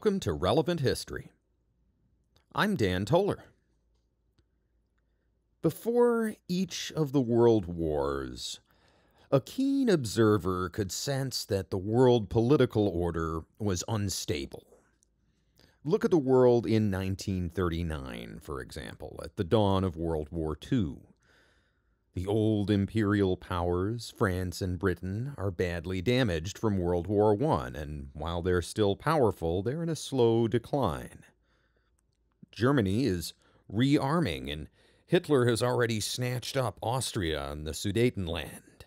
Welcome to Relevant History. I'm Dan Toller. Before each of the world wars, a keen observer could sense that the world political order was unstable. Look at the world in 1939, for example, at the dawn of World War II. The old imperial powers, France and Britain, are badly damaged from World War I, and while they're still powerful, they're in a slow decline. Germany is rearming, and Hitler has already snatched up Austria and the Sudetenland.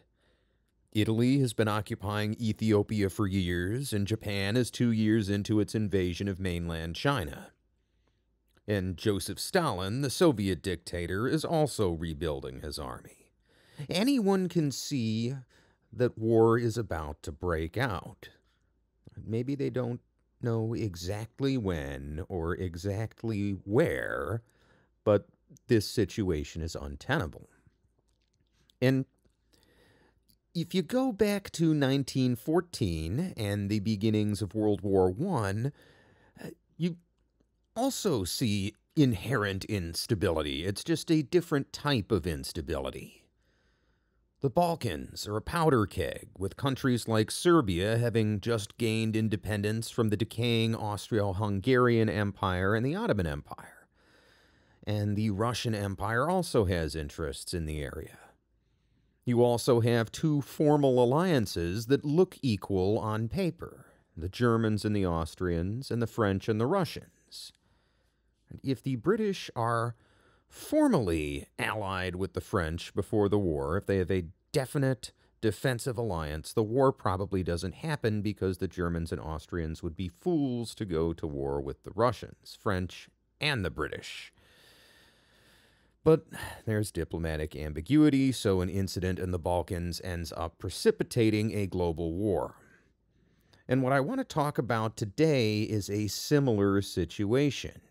Italy has been occupying Ethiopia for years, and Japan is two years into its invasion of mainland China. And Joseph Stalin, the Soviet dictator, is also rebuilding his army. Anyone can see that war is about to break out. Maybe they don't know exactly when or exactly where, but this situation is untenable. And if you go back to 1914 and the beginnings of World War I, uh, you also see inherent instability. It's just a different type of instability. The Balkans are a powder keg, with countries like Serbia having just gained independence from the decaying Austro Hungarian Empire and the Ottoman Empire. And the Russian Empire also has interests in the area. You also have two formal alliances that look equal on paper the Germans and the Austrians, and the French and the Russians. If the British are formally allied with the French before the war, if they have a definite defensive alliance, the war probably doesn't happen because the Germans and Austrians would be fools to go to war with the Russians, French, and the British. But there's diplomatic ambiguity, so an incident in the Balkans ends up precipitating a global war. And what I want to talk about today is a similar situation.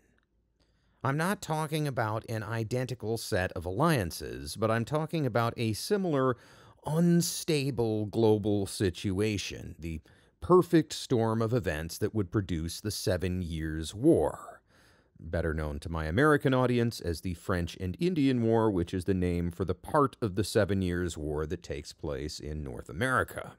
I'm not talking about an identical set of alliances, but I'm talking about a similar unstable global situation, the perfect storm of events that would produce the Seven Years' War, better known to my American audience as the French and Indian War, which is the name for the part of the Seven Years' War that takes place in North America.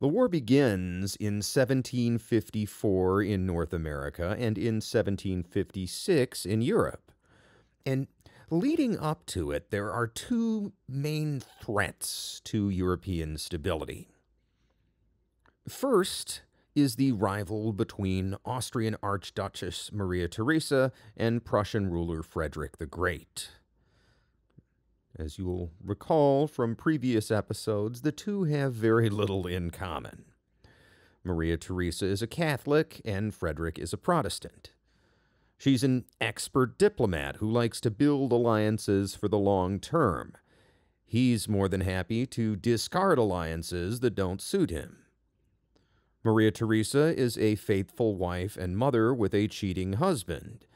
The war begins in 1754 in North America and in 1756 in Europe. And leading up to it, there are two main threats to European stability. First is the rival between Austrian Archduchess Maria Theresa and Prussian ruler Frederick the Great. As you will recall from previous episodes, the two have very little in common. Maria Theresa is a Catholic and Frederick is a Protestant. She's an expert diplomat who likes to build alliances for the long term. He's more than happy to discard alliances that don't suit him. Maria Theresa is a faithful wife and mother with a cheating husband.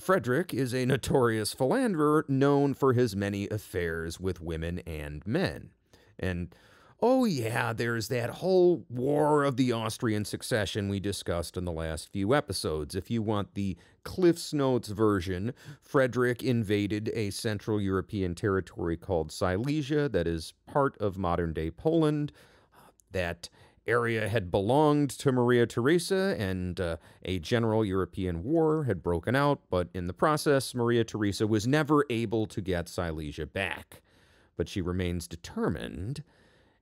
Frederick is a notorious philanderer known for his many affairs with women and men. And oh, yeah, there's that whole war of the Austrian succession we discussed in the last few episodes. If you want the Cliff's Notes version, Frederick invaded a Central European territory called Silesia, that is part of modern day Poland, uh, that area had belonged to Maria Theresa, and uh, a general European war had broken out, but in the process, Maria Theresa was never able to get Silesia back. But she remains determined,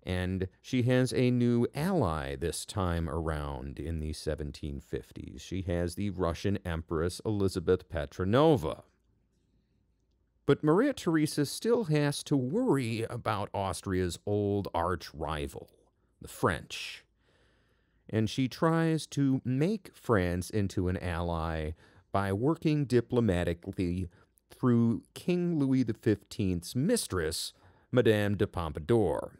and she has a new ally this time around in the 1750s. She has the Russian Empress Elizabeth Petrovna. But Maria Theresa still has to worry about Austria's old arch rival the French. And she tries to make France into an ally by working diplomatically through King Louis XV's mistress, Madame de Pompadour.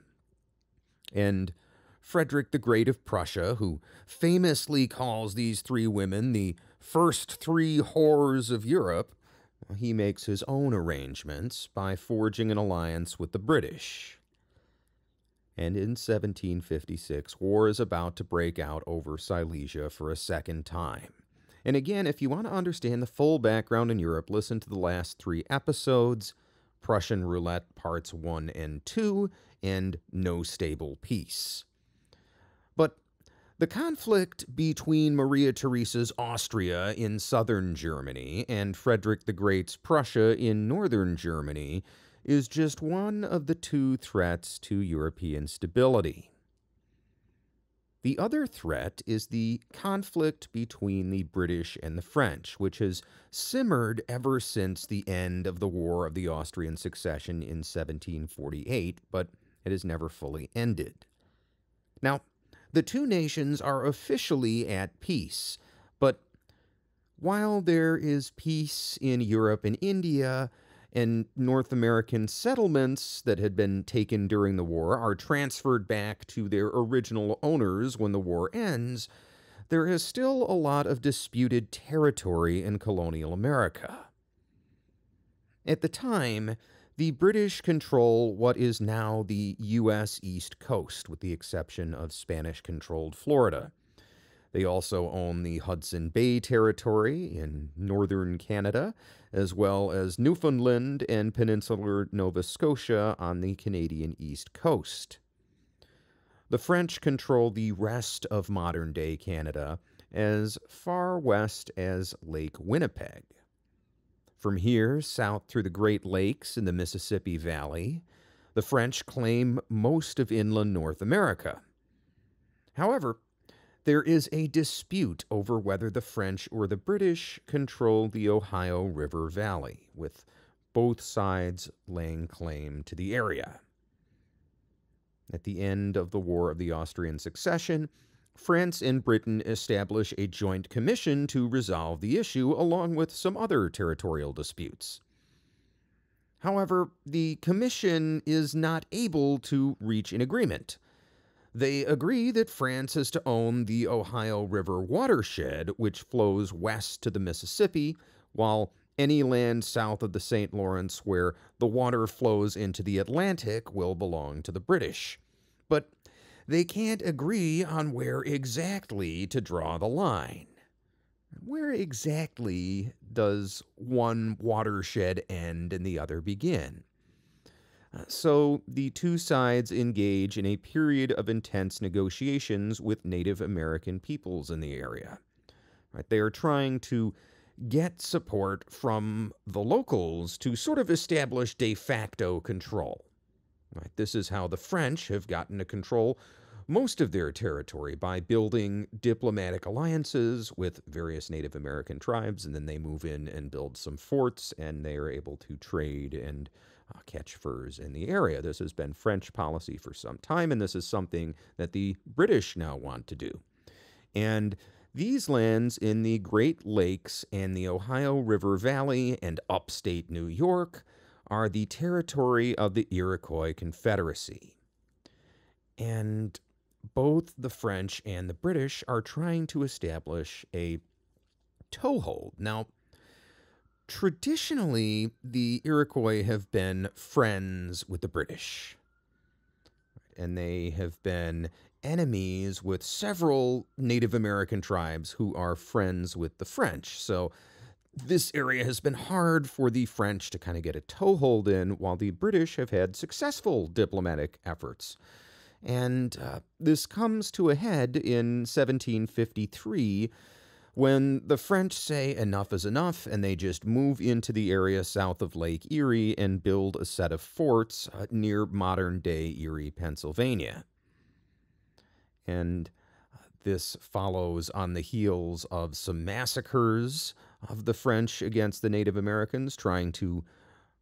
And Frederick the Great of Prussia, who famously calls these three women the first three whores of Europe, he makes his own arrangements by forging an alliance with the British. And in 1756, war is about to break out over Silesia for a second time. And again, if you want to understand the full background in Europe, listen to the last three episodes Prussian Roulette Parts 1 and 2, and No Stable Peace. But the conflict between Maria Theresa's Austria in southern Germany and Frederick the Great's Prussia in northern Germany is just one of the two threats to European stability. The other threat is the conflict between the British and the French, which has simmered ever since the end of the War of the Austrian Succession in 1748, but it has never fully ended. Now, the two nations are officially at peace, but while there is peace in Europe and India, and North American settlements that had been taken during the war are transferred back to their original owners when the war ends, there is still a lot of disputed territory in colonial America. At the time, the British control what is now the U.S. East Coast, with the exception of Spanish controlled Florida. They also own the Hudson Bay Territory in northern Canada, as well as Newfoundland and peninsular Nova Scotia on the Canadian East Coast. The French control the rest of modern day Canada as far west as Lake Winnipeg. From here, south through the Great Lakes in the Mississippi Valley, the French claim most of inland North America. However, there is a dispute over whether the French or the British control the Ohio River Valley, with both sides laying claim to the area. At the end of the War of the Austrian Succession, France and Britain establish a joint commission to resolve the issue, along with some other territorial disputes. However, the commission is not able to reach an agreement. They agree that France is to own the Ohio River watershed, which flows west to the Mississippi, while any land south of the St. Lawrence where the water flows into the Atlantic will belong to the British. But they can't agree on where exactly to draw the line. Where exactly does one watershed end and the other begin? So the two sides engage in a period of intense negotiations with Native American peoples in the area. Right, they are trying to get support from the locals to sort of establish de facto control. Right, this is how the French have gotten to control most of their territory by building diplomatic alliances with various Native American tribes, and then they move in and build some forts, and they are able to trade and uh, catch furs in the area. This has been French policy for some time, and this is something that the British now want to do. And these lands in the Great Lakes and the Ohio River Valley and upstate New York are the territory of the Iroquois Confederacy. And both the French and the British are trying to establish a toehold. Now, traditionally, the Iroquois have been friends with the British, and they have been enemies with several Native American tribes who are friends with the French. So, this area has been hard for the French to kind of get a toehold in, while the British have had successful diplomatic efforts. And uh, this comes to a head in 1753 when the French say enough is enough and they just move into the area south of Lake Erie and build a set of forts uh, near modern day Erie, Pennsylvania. And uh, this follows on the heels of some massacres of the French against the Native Americans, trying to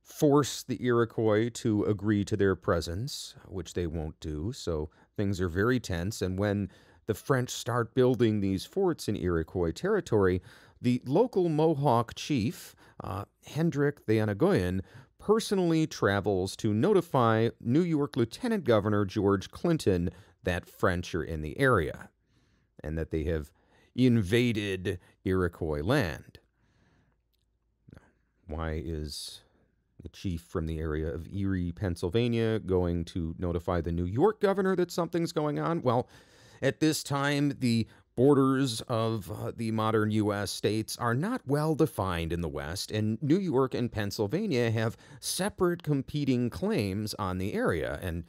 force the Iroquois to agree to their presence, which they won't do. So things are very tense. And when the French start building these forts in Iroquois territory, the local Mohawk chief, uh, Hendrick Theyanoguin, personally travels to notify New York Lieutenant Governor George Clinton that French are in the area and that they have invaded Iroquois land. Why is the chief from the area of Erie, Pennsylvania, going to notify the New York governor that something's going on. Well, at this time, the borders of uh, the modern U.S. states are not well defined in the West, and New York and Pennsylvania have separate competing claims on the area. And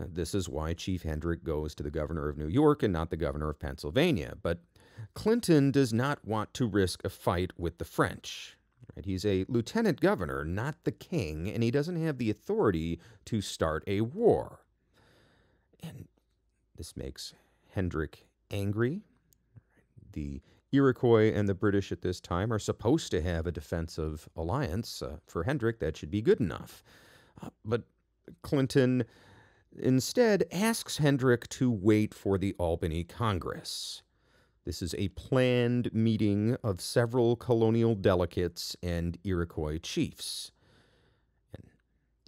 uh, this is why Chief Hendrick goes to the governor of New York and not the governor of Pennsylvania. But Clinton does not want to risk a fight with the French. Right? He's a lieutenant governor, not the king, and he doesn't have the authority to start a war. And this makes Hendrick angry. The Iroquois and the British at this time are supposed to have a defensive alliance. Uh, for Hendrick, that should be good enough. Uh, but Clinton instead asks Hendrick to wait for the Albany Congress. This is a planned meeting of several colonial delegates and Iroquois chiefs. And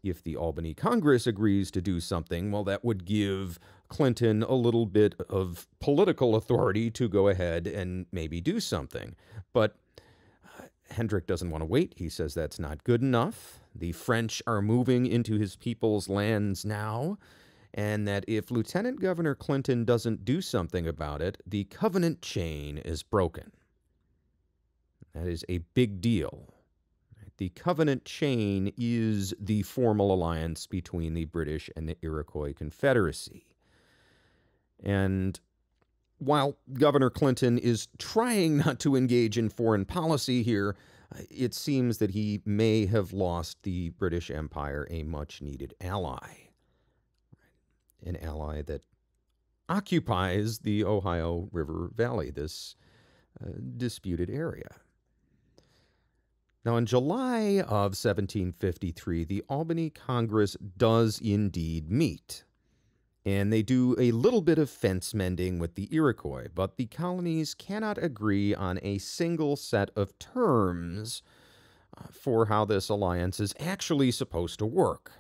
if the Albany Congress agrees to do something, well, that would give Clinton a little bit of political authority to go ahead and maybe do something. But uh, Hendrick doesn't want to wait. He says that's not good enough. The French are moving into his people's lands now and that if Lieutenant Governor Clinton doesn't do something about it, the covenant chain is broken. That is a big deal. The covenant chain is the formal alliance between the British and the Iroquois Confederacy. And while Governor Clinton is trying not to engage in foreign policy here, it seems that he may have lost the British Empire a much needed ally an ally that occupies the Ohio River Valley, this uh, disputed area. Now, in July of 1753, the Albany Congress does indeed meet. And they do a little bit of fence mending with the Iroquois, but the colonies cannot agree on a single set of terms uh, for how this alliance is actually supposed to work.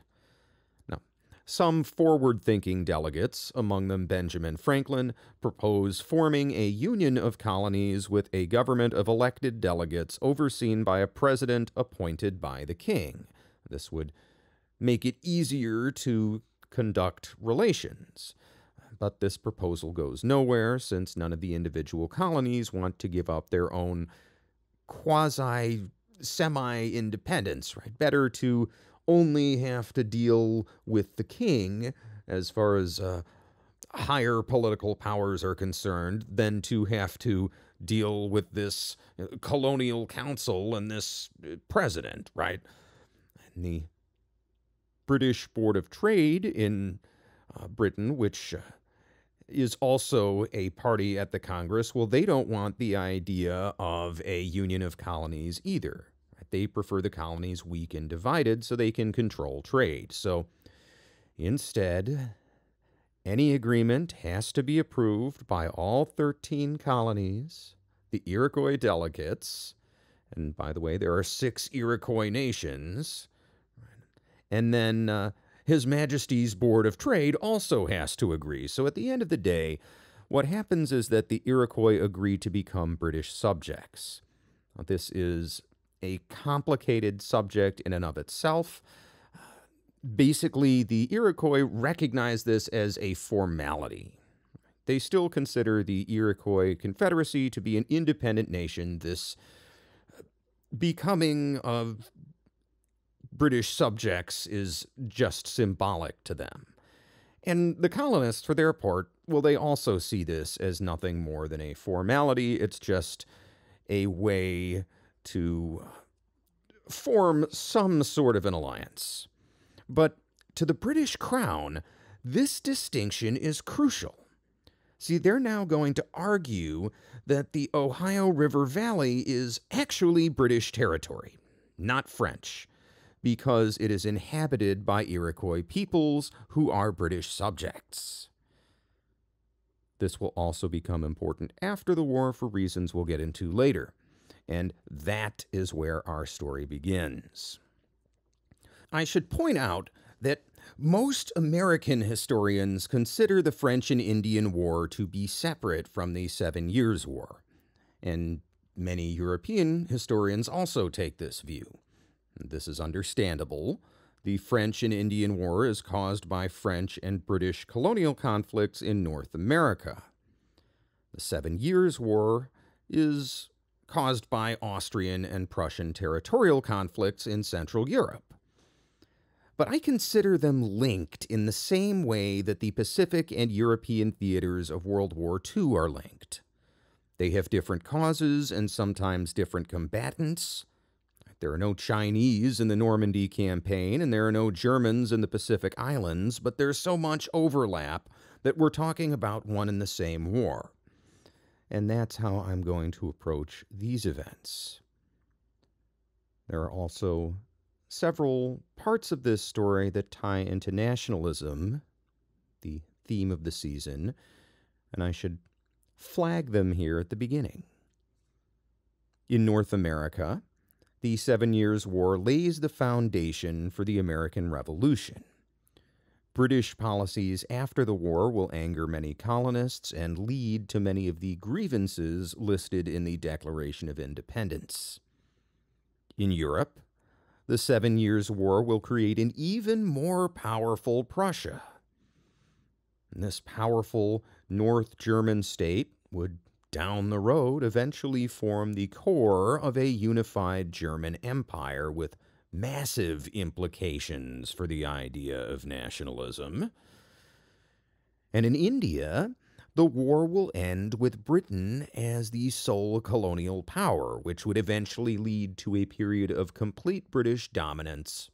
Now, some forward thinking delegates, among them Benjamin Franklin, propose forming a union of colonies with a government of elected delegates overseen by a president appointed by the king. This would make it easier to conduct relations. But this proposal goes nowhere since none of the individual colonies want to give up their own quasi semi independence, right? Better to only have to deal with the king as far as uh, higher political powers are concerned than to have to deal with this uh, colonial council and this uh, president, right? And the British Board of Trade in uh, Britain, which uh, is also a party at the Congress, well, they don't want the idea of a union of colonies either. They prefer the colonies weak and divided so they can control trade. So instead, any agreement has to be approved by all 13 colonies, the Iroquois delegates, and by the way, there are six Iroquois nations, and then uh, His Majesty's Board of Trade also has to agree. So at the end of the day, what happens is that the Iroquois agree to become British subjects. This is a complicated subject in and of itself. Basically, the Iroquois recognize this as a formality. They still consider the Iroquois Confederacy to be an independent nation. This becoming of British subjects is just symbolic to them. And the colonists, for their part, well, they also see this as nothing more than a formality. It's just a way to form some sort of an alliance. But to the British Crown, this distinction is crucial. See, they're now going to argue that the Ohio River Valley is actually British territory, not French, because it is inhabited by Iroquois peoples who are British subjects. This will also become important after the war for reasons we'll get into later. And that is where our story begins. I should point out that most American historians consider the French and Indian War to be separate from the Seven Years' War, and many European historians also take this view. This is understandable. The French and Indian War is caused by French and British colonial conflicts in North America. The Seven Years' War is caused by Austrian and Prussian territorial conflicts in Central Europe. But I consider them linked in the same way that the Pacific and European theaters of World War II are linked. They have different causes and sometimes different combatants. There are no Chinese in the Normandy campaign, and there are no Germans in the Pacific Islands, but there's so much overlap that we're talking about one and the same war. And that's how I'm going to approach these events. There are also several parts of this story that tie into nationalism, the theme of the season, and I should flag them here at the beginning. In North America, the Seven Years' War lays the foundation for the American Revolution. British policies after the war will anger many colonists and lead to many of the grievances listed in the Declaration of Independence. In Europe, the Seven Years' War will create an even more powerful Prussia. This powerful North German state would down the road eventually form the core of a unified German empire with massive implications for the idea of nationalism. And in India, the war will end with Britain as the sole colonial power, which would eventually lead to a period of complete British dominance,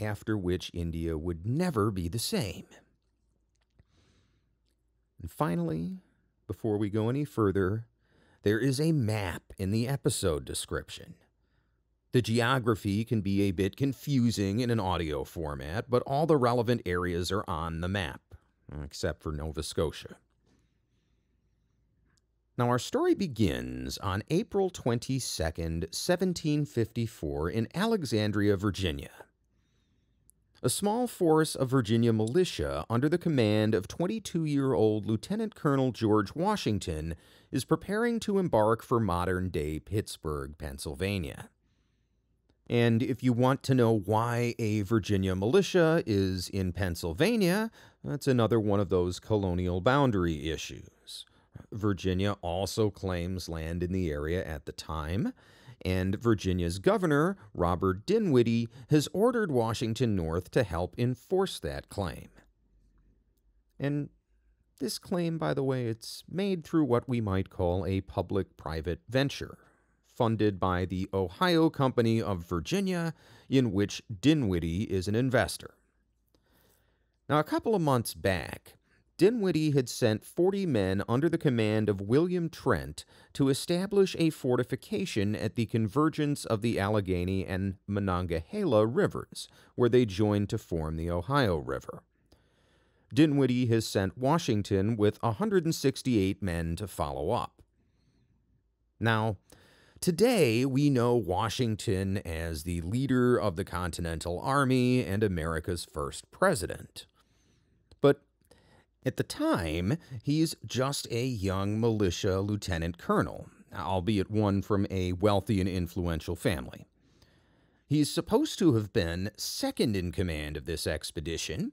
after which India would never be the same. And finally, before we go any further, there is a map in the episode description. The geography can be a bit confusing in an audio format, but all the relevant areas are on the map, except for Nova Scotia. Now, our story begins on April 22, 1754, in Alexandria, Virginia. A small force of Virginia militia under the command of 22 year old Lieutenant Colonel George Washington is preparing to embark for modern day Pittsburgh, Pennsylvania. And if you want to know why a Virginia militia is in Pennsylvania, that's another one of those colonial boundary issues. Virginia also claims land in the area at the time, and Virginia's governor, Robert Dinwiddie, has ordered Washington North to help enforce that claim. And this claim, by the way, it's made through what we might call a public private venture, funded by the Ohio Company of Virginia, in which Dinwiddie is an investor. Now, a couple of months back, Dinwiddie had sent 40 men under the command of William Trent to establish a fortification at the convergence of the Allegheny and Monongahela rivers, where they joined to form the Ohio River. Dinwiddie has sent Washington with 168 men to follow up. Now, Today, we know Washington as the leader of the Continental Army and America's first president. At the time, he's just a young militia lieutenant colonel, albeit one from a wealthy and influential family. He's supposed to have been second in command of this expedition,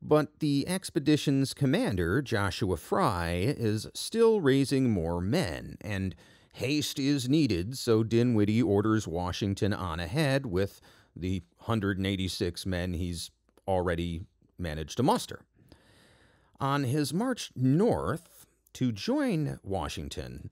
but the expedition's commander, Joshua Fry, is still raising more men, and haste is needed, so Dinwiddie orders Washington on ahead with the 186 men he's already managed to muster. On his march north to join Washington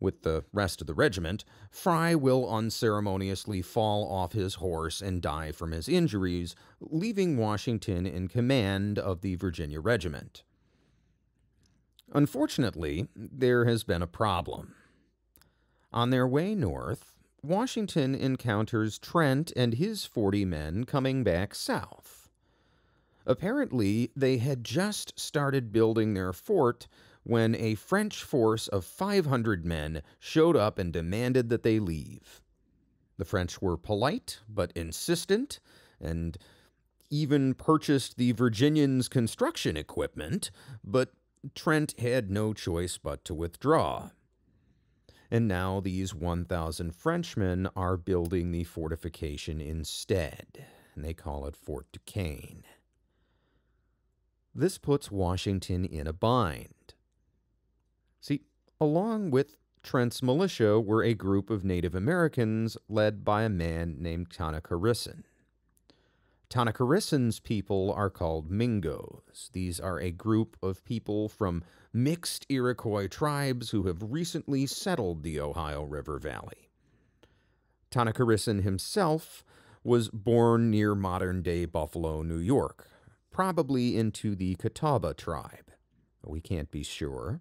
with the rest of the regiment, Fry will unceremoniously fall off his horse and die from his injuries, leaving Washington in command of the Virginia regiment. Unfortunately, there has been a problem. On their way north, Washington encounters Trent and his 40 men coming back south. Apparently, they had just started building their fort when a French force of 500 men showed up and demanded that they leave. The French were polite but insistent and even purchased the Virginians' construction equipment, but Trent had no choice but to withdraw. And now these 1,000 Frenchmen are building the fortification instead, and they call it Fort Duquesne. This puts Washington in a bind. See, along with Trent's militia were a group of Native Americans led by a man named Tanacharison. Tanacharison's people are called Mingos. These are a group of people from mixed Iroquois tribes who have recently settled the Ohio River Valley. Tanacharison himself was born near modern day Buffalo, New York, probably into the Catawba tribe. We can't be sure.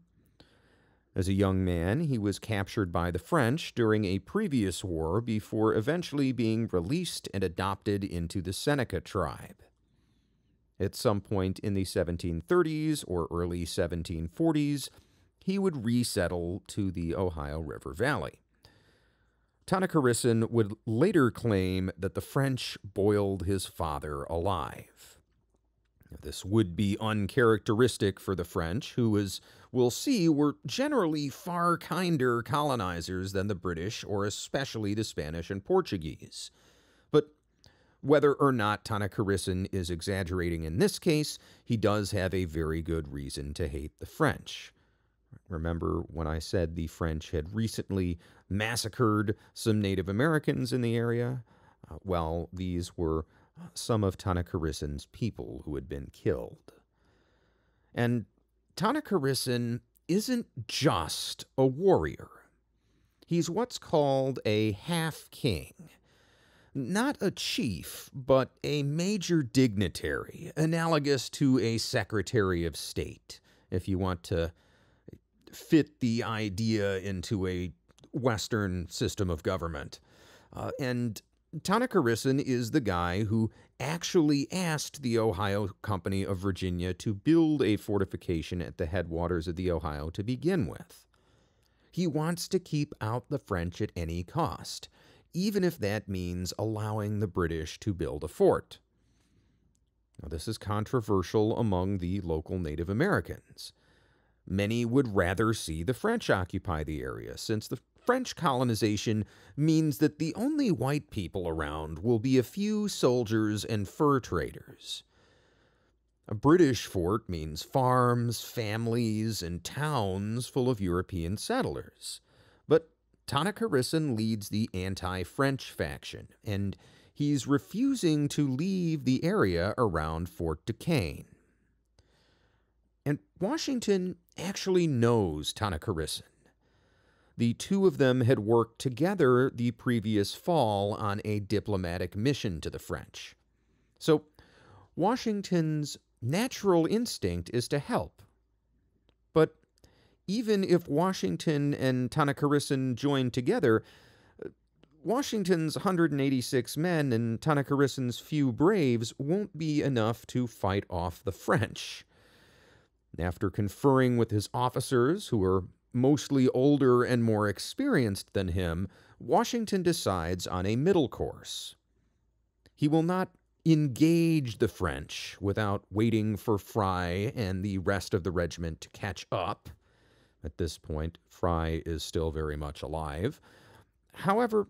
As a young man, he was captured by the French during a previous war before eventually being released and adopted into the Seneca tribe. At some point in the 1730s or early 1740s, he would resettle to the Ohio River Valley. Tanacharison would later claim that the French boiled his father alive. This would be uncharacteristic for the French, who, as we'll see, were generally far kinder colonizers than the British, or especially the Spanish and Portuguese. But whether or not Tanacharison is exaggerating in this case, he does have a very good reason to hate the French. Remember when I said the French had recently massacred some Native Americans in the area? Uh, well, these were some of Tanacharison's people who had been killed. And Tanacharison isn't just a warrior. He's what's called a half king. Not a chief, but a major dignitary, analogous to a secretary of state, if you want to fit the idea into a Western system of government. Uh, and Tanacharison is the guy who actually asked the Ohio Company of Virginia to build a fortification at the headwaters of the Ohio to begin with. He wants to keep out the French at any cost, even if that means allowing the British to build a fort. Now, this is controversial among the local Native Americans. Many would rather see the French occupy the area, since the French colonization means that the only white people around will be a few soldiers and fur traders. A British fort means farms, families, and towns full of European settlers. But Tanacharison leads the anti French faction, and he's refusing to leave the area around Fort Duquesne. And Washington actually knows Tanacharison. The two of them had worked together the previous fall on a diplomatic mission to the French. So, Washington's natural instinct is to help. But even if Washington and Tanacharison joined together, uh, Washington's 186 men and Tanacharison's few braves won't be enough to fight off the French. After conferring with his officers, who were mostly older and more experienced than him, Washington decides on a middle course. He will not engage the French without waiting for Fry and the rest of the regiment to catch up. At this point, Fry is still very much alive. However,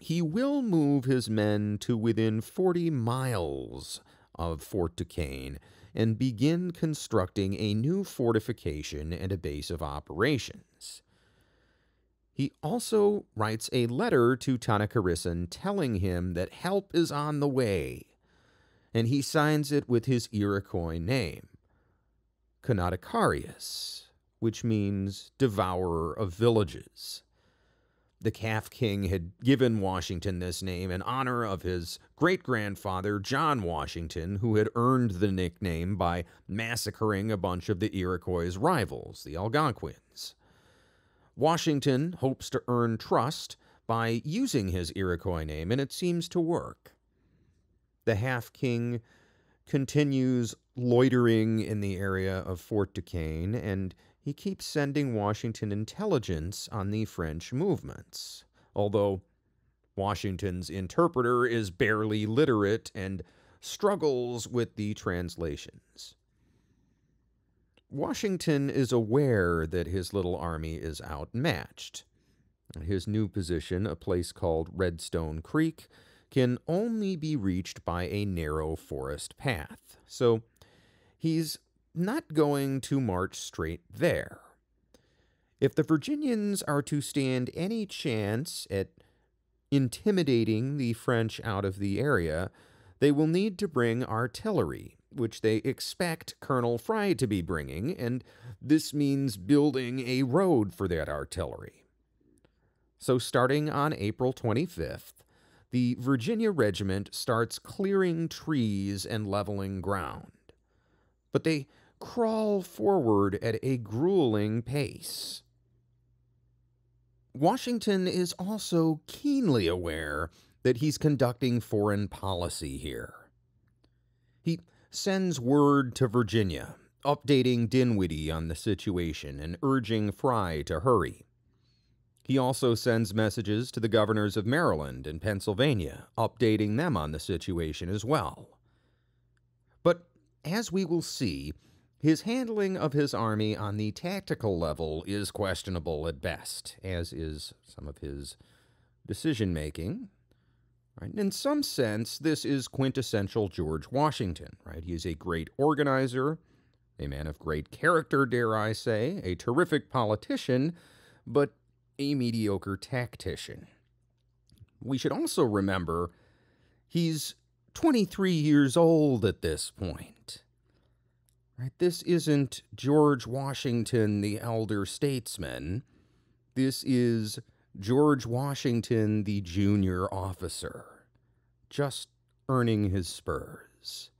he will move his men to within 40 miles of Fort Duquesne and begin constructing a new fortification and a base of operations. He also writes a letter to Tanacharison telling him that help is on the way, and he signs it with his Iroquois name, Conotocarious, which means devourer of villages. The Half King had given Washington this name in honor of his great grandfather, John Washington, who had earned the nickname by massacring a bunch of the Iroquois' rivals, the Algonquins. Washington hopes to earn trust by using his Iroquois name, and it seems to work. The Half King continues loitering in the area of Fort Duquesne and he keeps sending Washington intelligence on the French movements, although Washington's interpreter is barely literate and struggles with the translations. Washington is aware that his little army is outmatched. His new position, a place called Redstone Creek, can only be reached by a narrow forest path. So he's not going to march straight there. If the Virginians are to stand any chance at intimidating the French out of the area, they will need to bring artillery, which they expect Colonel Fry to be bringing, and this means building a road for that artillery. So, starting on April 25th, the Virginia Regiment starts clearing trees and leveling ground. But they crawl forward at a grueling pace. Washington is also keenly aware that he's conducting foreign policy here. He sends word to Virginia, updating Dinwiddie on the situation and urging Fry to hurry. He also sends messages to the governors of Maryland and Pennsylvania, updating them on the situation as well. As we will see, his handling of his army on the tactical level is questionable at best, as is some of his decision making. Right? In some sense, this is quintessential George Washington. Right? He is a great organizer, a man of great character, dare I say, a terrific politician, but a mediocre tactician. We should also remember he's 23 years old at this point. Right? This isn't George Washington, the elder statesman. This is George Washington, the junior officer, just earning his spurs.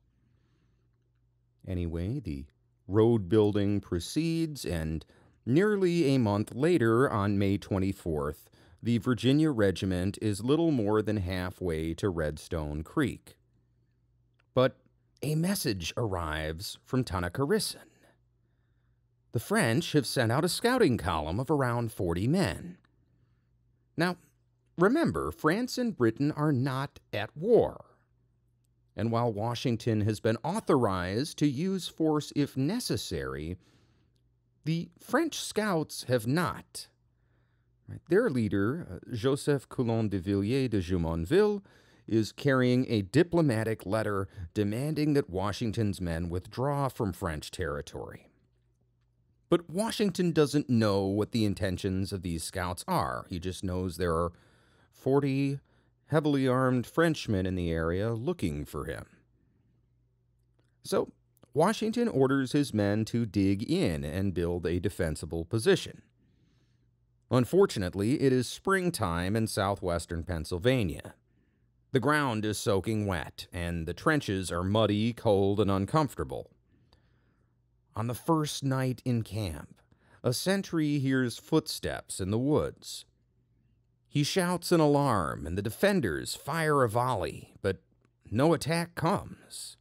Anyway, the road building proceeds, and Nearly a month later, on May 24th, the Virginia Regiment is little more than halfway to Redstone Creek. But a message arrives from Tanacharison. The French have sent out a scouting column of around 40 men. Now, remember, France and Britain are not at war. And while Washington has been authorized to use force if necessary, the French scouts have not. Their leader, uh, Joseph Coulon de Villiers de Jumonville, is carrying a diplomatic letter demanding that Washington's men withdraw from French territory. But Washington doesn't know what the intentions of these scouts are. He just knows there are 40 heavily armed Frenchmen in the area looking for him. So Washington orders his men to dig in and build a defensible position. Unfortunately, it is springtime in southwestern Pennsylvania. The ground is soaking wet, and the trenches are muddy, cold, and uncomfortable. On the first night in camp, a sentry hears footsteps in the woods. He shouts an alarm, and the defenders fire a volley, but no attack comes.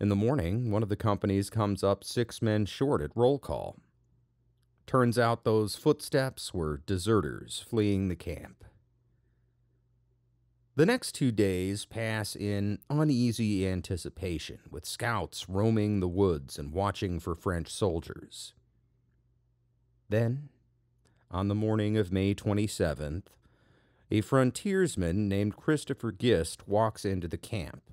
In the morning, one of the companies comes up six men short at roll call. Turns out those footsteps were deserters fleeing the camp. The next two days pass in uneasy anticipation, with scouts roaming the woods and watching for French soldiers. Then, on the morning of May 27th, a frontiersman named Christopher Gist walks into the camp.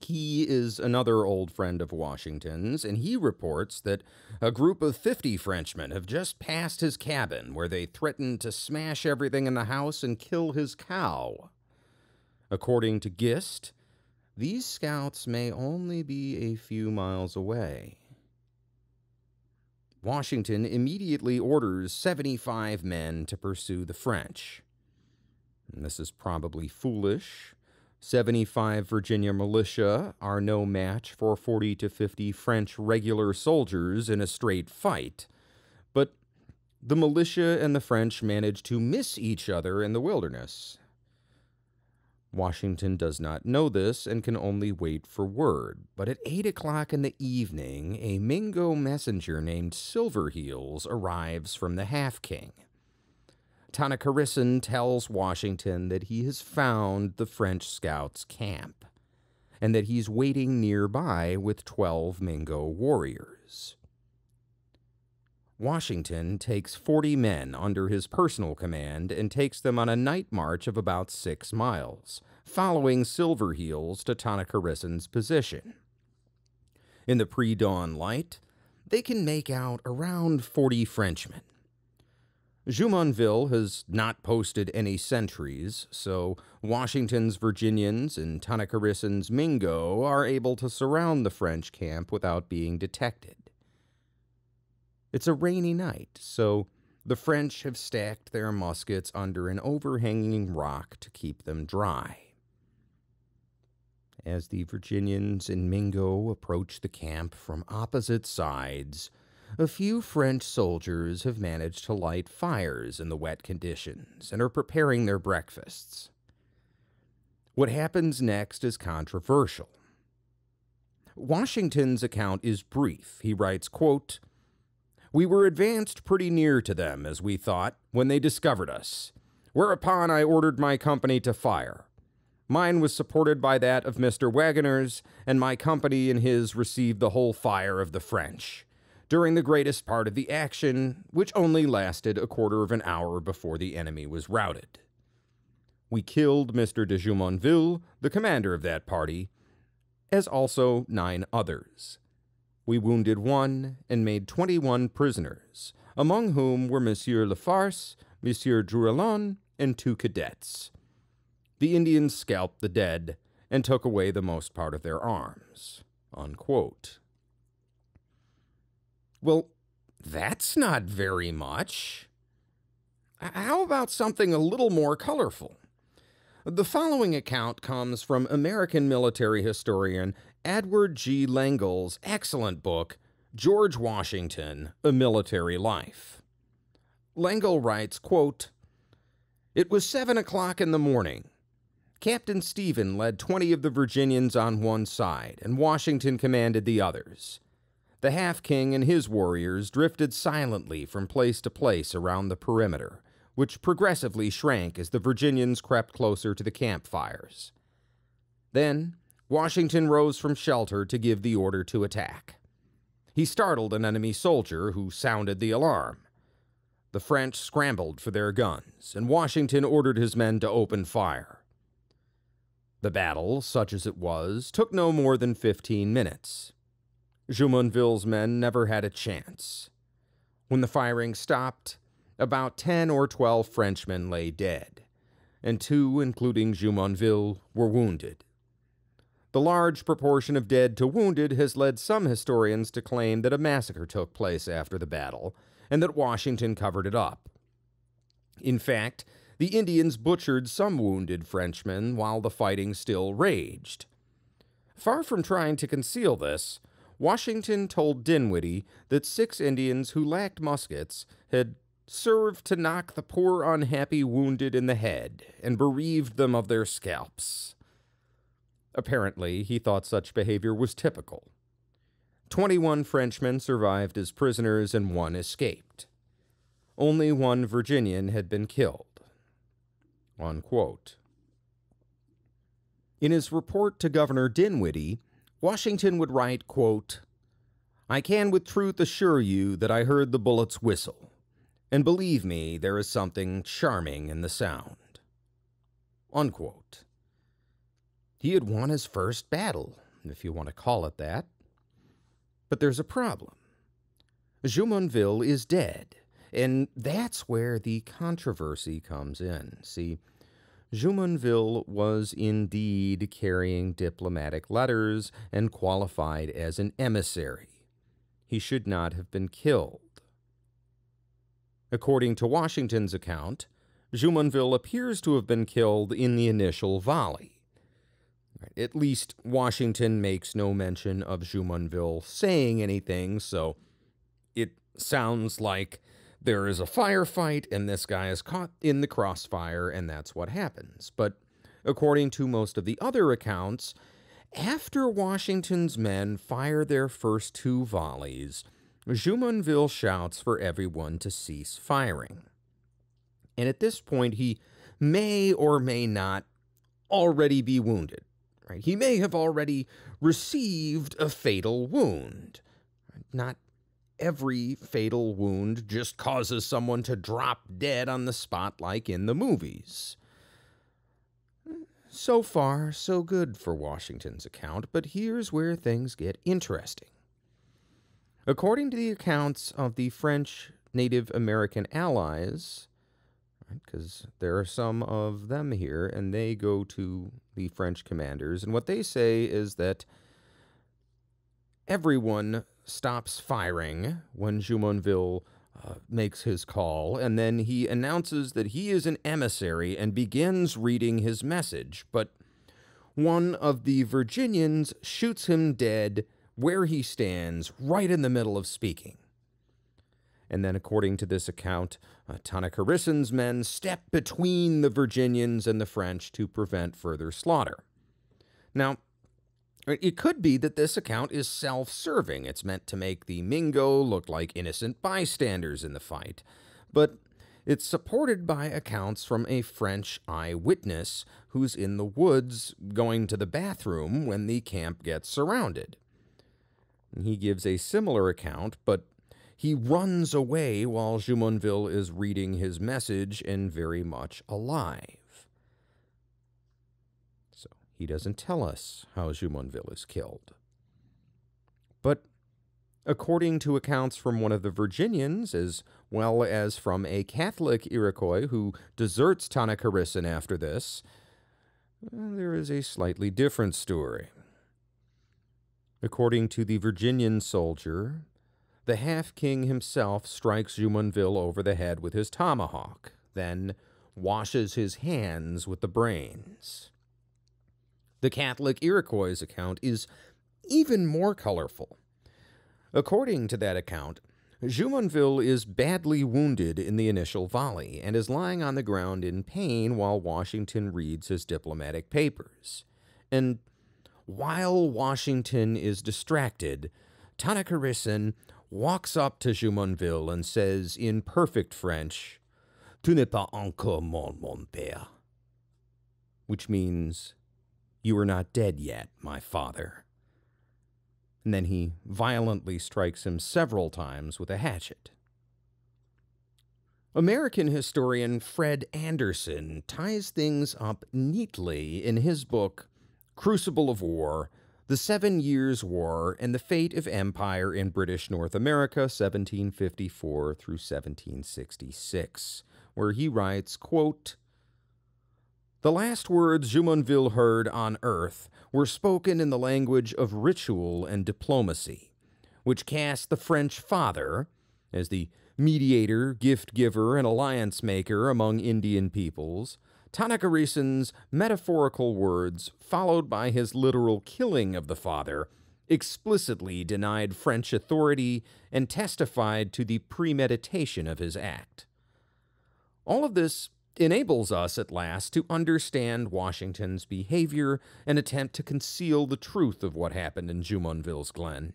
He is another old friend of Washington's, and he reports that a group of 50 Frenchmen have just passed his cabin where they threatened to smash everything in the house and kill his cow. According to Gist, these scouts may only be a few miles away. Washington immediately orders 75 men to pursue the French. And this is probably foolish 75 Virginia militia are no match for 40 to 50 French regular soldiers in a straight fight. But the militia and the French manage to miss each other in the wilderness. Washington does not know this and can only wait for word. But at 8 o'clock in the evening, a Mingo messenger named Silverheels arrives from the Half King. Tanacharison tells Washington that he has found the French scouts' camp and that he's waiting nearby with 12 Mingo warriors. Washington takes 40 men under his personal command and takes them on a night march of about six miles, following Silver Heels to Tanacharison's position. In the pre dawn light, they can make out around 40 Frenchmen. Jumonville has not posted any sentries, so Washington's Virginians and Tanacharison's Mingo are able to surround the French camp without being detected. It's a rainy night, so the French have stacked their muskets under an overhanging rock to keep them dry. As the Virginians and Mingo approach the camp from opposite sides, a few French soldiers have managed to light fires in the wet conditions and are preparing their breakfasts. What happens next is controversial. Washington's account is brief. He writes, quote, we were advanced pretty near to them, as we thought, when they discovered us, whereupon I ordered my company to fire. Mine was supported by that of Mr. Wagoner's, and my company and his received the whole fire of the French, during the greatest part of the action, which only lasted a quarter of an hour before the enemy was routed. We killed Mr. de Jumonville, the commander of that party, as also nine others. We wounded one and made 21 prisoners, among whom were Monsieur La Force, Monsieur Drouillon, and two cadets. The Indians scalped the dead and took away the most part of their arms. Unquote. Well, that's not very much. How about something a little more colorful? The following account comes from American military historian Edward G. Lengel's excellent book, George Washington, A Military Life. Lengel writes, quote, It was seven o'clock in the morning. Captain Stephen led 20 of the Virginians on one side, and Washington commanded the others. The Half King and his warriors drifted silently from place to place around the perimeter, which progressively shrank as the Virginians crept closer to the campfires. Then, Washington rose from shelter to give the order to attack. He startled an enemy soldier who sounded the alarm. The French scrambled for their guns, and Washington ordered his men to open fire. The battle, such as it was, took no more than 15 minutes. Jumonville's men never had a chance. When the firing stopped, about 10 or 12 Frenchmen lay dead, and two, including Jumonville, were wounded. The large proportion of dead to wounded has led some historians to claim that a massacre took place after the battle, and that Washington covered it up. In fact, the Indians butchered some wounded Frenchmen while the fighting still raged. Far from trying to conceal this, Washington told Dinwiddie that six Indians who lacked muskets had served to knock the poor unhappy wounded in the head and bereaved them of their scalps. Apparently, he thought such behavior was typical. Twenty-one Frenchmen survived as prisoners and one escaped. Only one Virginian had been killed. Unquote. In his report to Governor Dinwiddie, Washington would write, quote, I can with truth assure you that I heard the bullets whistle, and believe me, there is something charming in the sound. Unquote. He had won his first battle, if you want to call it that. But there's a problem. Jumonville is dead, and that's where the controversy comes in. See, Jumonville was indeed carrying diplomatic letters and qualified as an emissary. He should not have been killed. According to Washington's account, Jumonville appears to have been killed in the initial volley. At least Washington makes no mention of Jumonville saying anything, so it sounds like there is a firefight and this guy is caught in the crossfire, and that's what happens. But according to most of the other accounts, after Washington's men fire their first two volleys, Jumonville shouts for everyone to cease firing. And at this point, he may or may not already be wounded. Right? He may have already received a fatal wound. Not every fatal wound just causes someone to drop dead on the spot like in the movies. So far, so good for Washington's account, but here's where things get interesting. According to the accounts of the French Native American allies, because right, there are some of them here, and they go to the French commanders, and what they say is that everyone stops firing when Jumonville uh, makes his call, and then he announces that he is an emissary and begins reading his message. But one of the Virginians shoots him dead where he stands, right in the middle of speaking. And then, according to this account, uh, men step between the Virginians and the French to prevent further slaughter. Now, Uh, it could be that this account is self serving. It's meant to make the Mingo look like innocent bystanders in the fight. But it's supported by accounts from a French eyewitness who's in the woods going to the bathroom when the camp gets surrounded. He gives a similar account, but he runs away while Jumonville is reading his message and very much alive. He doesn't tell us how Jumonville is killed. But according to accounts from one of the Virginians, as well as from a Catholic Iroquois who deserts Tanacharison after this, uh, there is a slightly different story. According to the Virginian soldier, the half king himself strikes Jumonville over the head with his tomahawk, then washes his hands with the brains. The Catholic Iroquois account is even more colorful. According to that account, Jumonville is badly wounded in the initial volley and is lying on the ground in pain while Washington reads his diplomatic papers. And while Washington is distracted, Tanacharison walks up to Jumonville and says in perfect French, Tu n'es pas encore mort, mon père, which means, you are not dead yet, my father. And then he violently strikes him several times with a hatchet. American historian Fred Anderson ties things up neatly in his book, Crucible of War The Seven Years' War and the Fate of Empire in British North America, 1754 through 1766, where he writes, quote, the last words Jumonville heard on earth were spoken in the language of ritual and diplomacy, which cast the French father as the mediator, gift giver, and alliance maker among Indian peoples. Tanacharison's metaphorical words, followed by his literal killing of the father, explicitly denied French authority and testified to the premeditation of his act. All of this enables us at last to understand Washington's behavior and attempt to conceal the truth of what happened in Jumonville's Glen.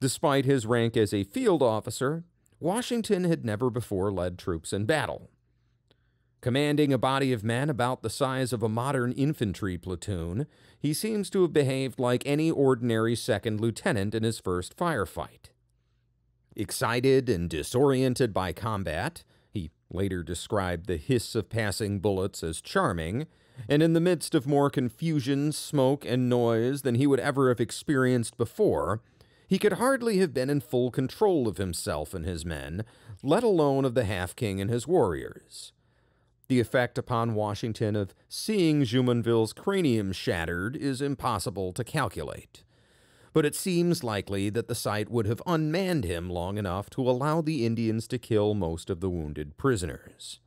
Despite his rank as a field officer, Washington had never before led troops in battle. Commanding a body of men about the size of a modern infantry platoon, he seems to have behaved like any ordinary second lieutenant in his first firefight. Excited and disoriented by combat, later described the hiss of passing bullets as charming, and in the midst of more confusion, smoke, and noise than he would ever have experienced before, he could hardly have been in full control of himself and his men, let alone of the half king and his warriors. The effect upon Washington of seeing Jumonville's cranium shattered is impossible to calculate but it seems likely that the sight would have unmanned him long enough to allow the Indians to kill most of the wounded prisoners.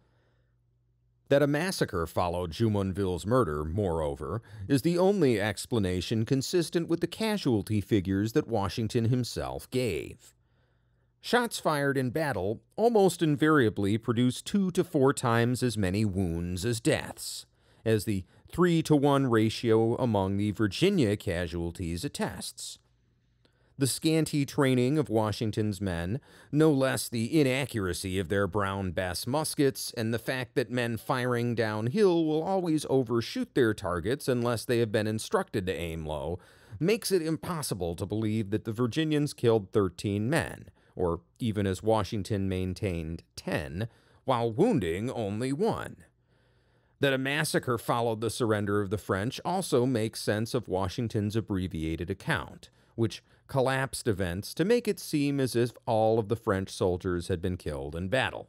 That a massacre followed Jumonville's murder, moreover, is the only explanation consistent with the casualty figures that Washington himself gave. Shots fired in battle almost invariably produce two to four times as many wounds as deaths, as the 3 to 1 ratio among the Virginia casualties attests. The scanty training of Washington's men, no less the inaccuracy of their Brown Bess muskets, and the fact that men firing downhill will always overshoot their targets unless they have been instructed to aim low, makes it impossible to believe that the Virginians killed 13 men, or even as Washington maintained 10, while wounding only one. That a massacre followed the surrender of the French also makes sense of Washington's abbreviated account, which collapsed events to make it seem as if all of the French soldiers had been killed in battle.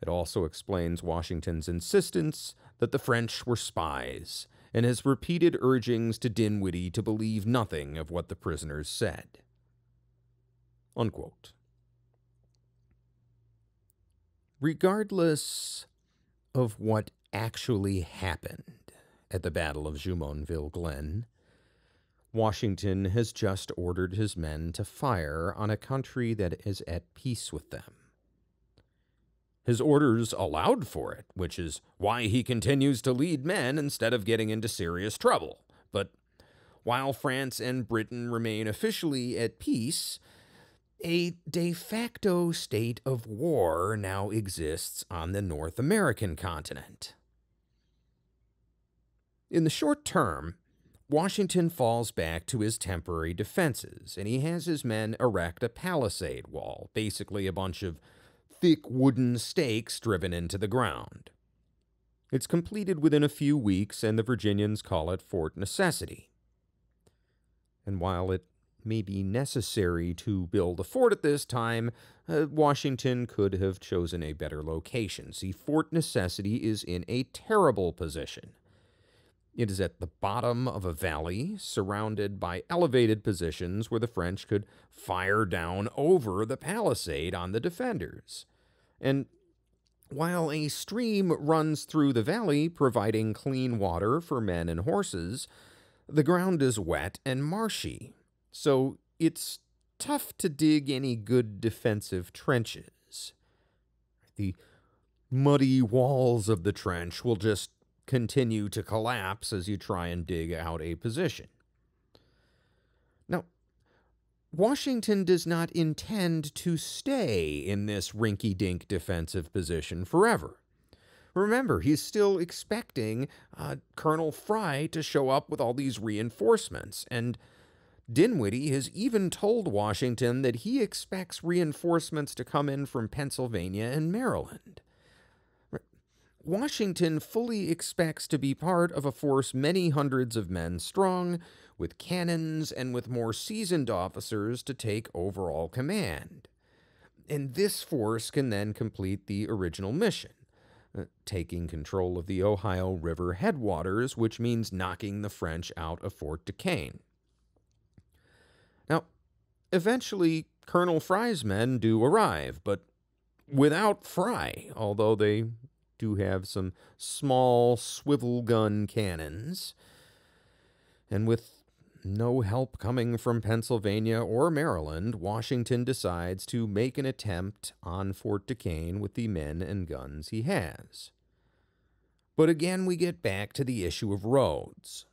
It also explains Washington's insistence that the French were spies and his repeated urgings to Dinwiddie to believe nothing of what the prisoners said. Unquote. Regardless of what actually happened at the Battle of Jumonville Glen, Washington has just ordered his men to fire on a country that is at peace with them. His orders allowed for it, which is why he continues to lead men instead of getting into serious trouble. But while France and Britain remain officially at peace, a de facto state of war now exists on the North American continent. In the short term, Washington falls back to his temporary defenses, and he has his men erect a palisade wall, basically a bunch of thick wooden stakes driven into the ground. It's completed within a few weeks, and the Virginians call it Fort Necessity. And while it may be necessary to build a fort at this time, uh, Washington could have chosen a better location. See, Fort Necessity is in a terrible position. It is at the bottom of a valley, surrounded by elevated positions where the French could fire down over the palisade on the defenders. And while a stream runs through the valley, providing clean water for men and horses, the ground is wet and marshy, so it's tough to dig any good defensive trenches. The muddy walls of the trench will just continue to collapse as you try and dig out a position. Now, Washington does not intend to stay in this rinky dink defensive position forever. Remember, he's still expecting uh, Colonel Fry to show up with all these reinforcements, and Dinwiddie has even told Washington that he expects reinforcements to come in from Pennsylvania and Maryland. Washington fully expects to be part of a force many hundreds of men strong, with cannons and with more seasoned officers to take overall command. And this force can then complete the original mission, uh, taking control of the Ohio River headwaters, which means knocking the French out of Fort Duquesne. Now, eventually, Colonel Fry's men do arrive, but without Fry, although they do have some small swivel gun cannons. And with no help coming from Pennsylvania or Maryland, Washington decides to make an attempt on Fort Duquesne with the men and guns he has. But again, we get back to the issue of roads.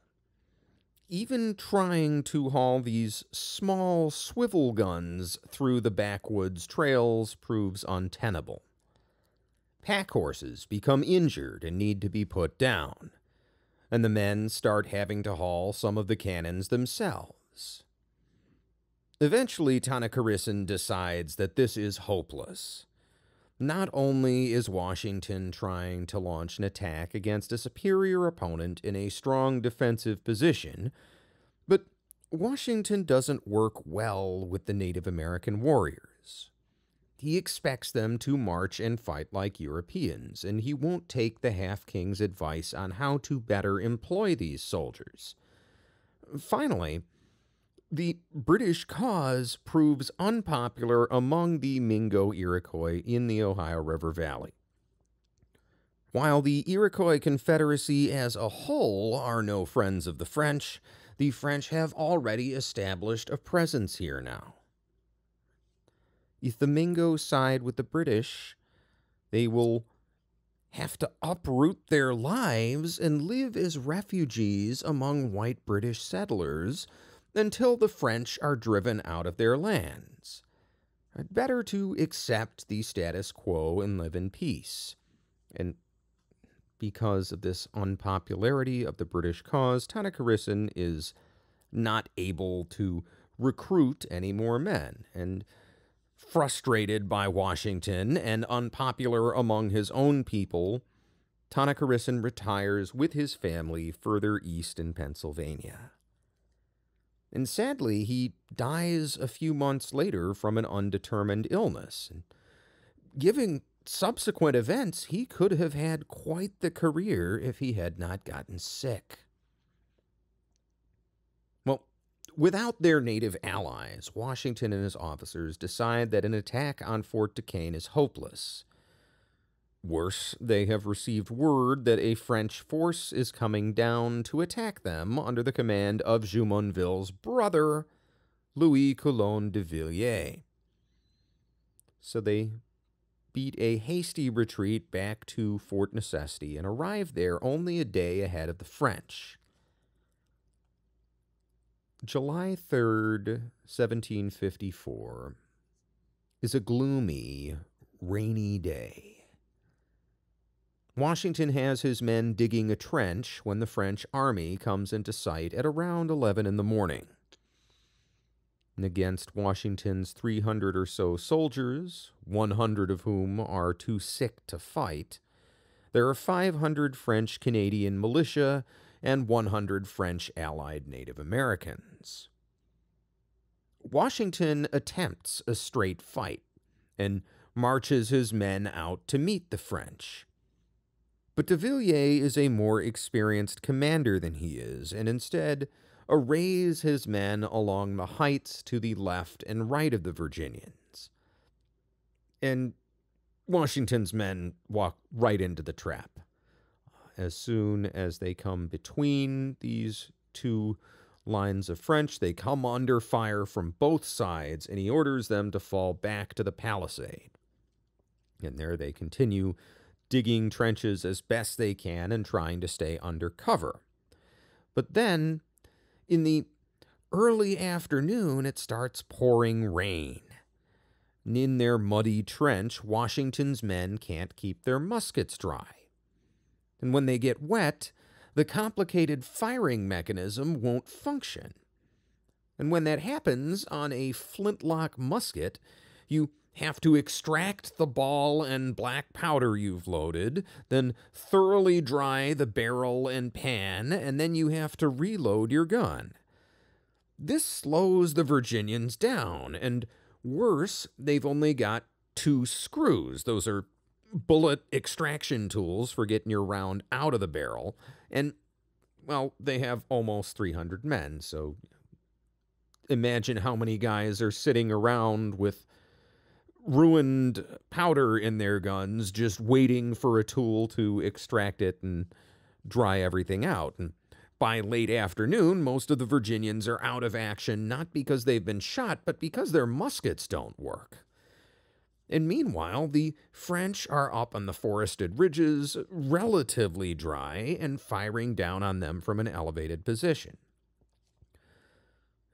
Even trying to haul these small swivel guns through the backwoods trails proves untenable pack horses become injured and need to be put down, and the men start having to haul some of the cannons themselves. Eventually, Tanacharison decides that this is hopeless. Not only is Washington trying to launch an attack against a superior opponent in a strong defensive position, but Washington doesn't work well with the Native American warriors. He expects them to march and fight like Europeans, and he won't take the Half King's advice on how to better employ these soldiers. Finally, the British cause proves unpopular among the Mingo Iroquois in the Ohio River Valley. While the Iroquois Confederacy as a whole are no friends of the French, the French have already established a presence here now. If the Mingo side with the British, they will have to uproot their lives and live as refugees among white British settlers until the French are driven out of their lands. Better to accept the status quo and live in peace. And because of this unpopularity of the British cause, Tanacharison is not able to recruit any more men. And frustrated by Washington and unpopular among his own people, Tanaka retires with his family further east in Pennsylvania. And sadly, he dies a few months later from an undetermined illness. And given subsequent events, he could have had quite the career if he had not gotten sick. Well, without their native allies, Washington and his officers decide that an attack on Fort Duquesne is hopeless. Worse, they have received word that a French force is coming down to attack them under the command of Jumonville's brother, Louis Coulon de Villiers. So they beat a hasty retreat back to Fort Necessity and arrived there only a day ahead of the French. July 3rd, 1754, is a gloomy, rainy day. Washington has his men digging a trench when the French army comes into sight at around 11 in the morning. And against Washington's 300 or so soldiers, 100 of whom are too sick to fight, there are 500 French Canadian militia and 100 French allied Native Americans. Washington attempts a straight fight and marches his men out to meet the French. But de Villiers is a more experienced commander than he is, and instead arrays his men along the heights to the left and right of the Virginians. And Washington's men walk right into the trap. As soon as they come between these two lines of French, they come under fire from both sides, and he orders them to fall back to the palisade. And there they continue digging trenches as best they can and trying to stay under cover. But then, in the early afternoon, it starts pouring rain. And in their muddy trench, Washington's men can't keep their muskets dry. And when they get wet, the complicated firing mechanism won't function. And when that happens on a flintlock musket, you have to extract the ball and black powder you've loaded, then thoroughly dry the barrel and pan, and then you have to reload your gun. This slows the Virginians down, and worse, they've only got two screws. Those are bullet extraction tools for getting your round out of the barrel, and, well, they have almost 300 men, so imagine how many guys are sitting around with ruined powder in their guns, just waiting for a tool to extract it and dry everything out. And by late afternoon, most of the Virginians are out of action, not because they've been shot, but because their muskets don't work. And meanwhile, the French are up on the forested ridges, relatively dry, and firing down on them from an elevated position.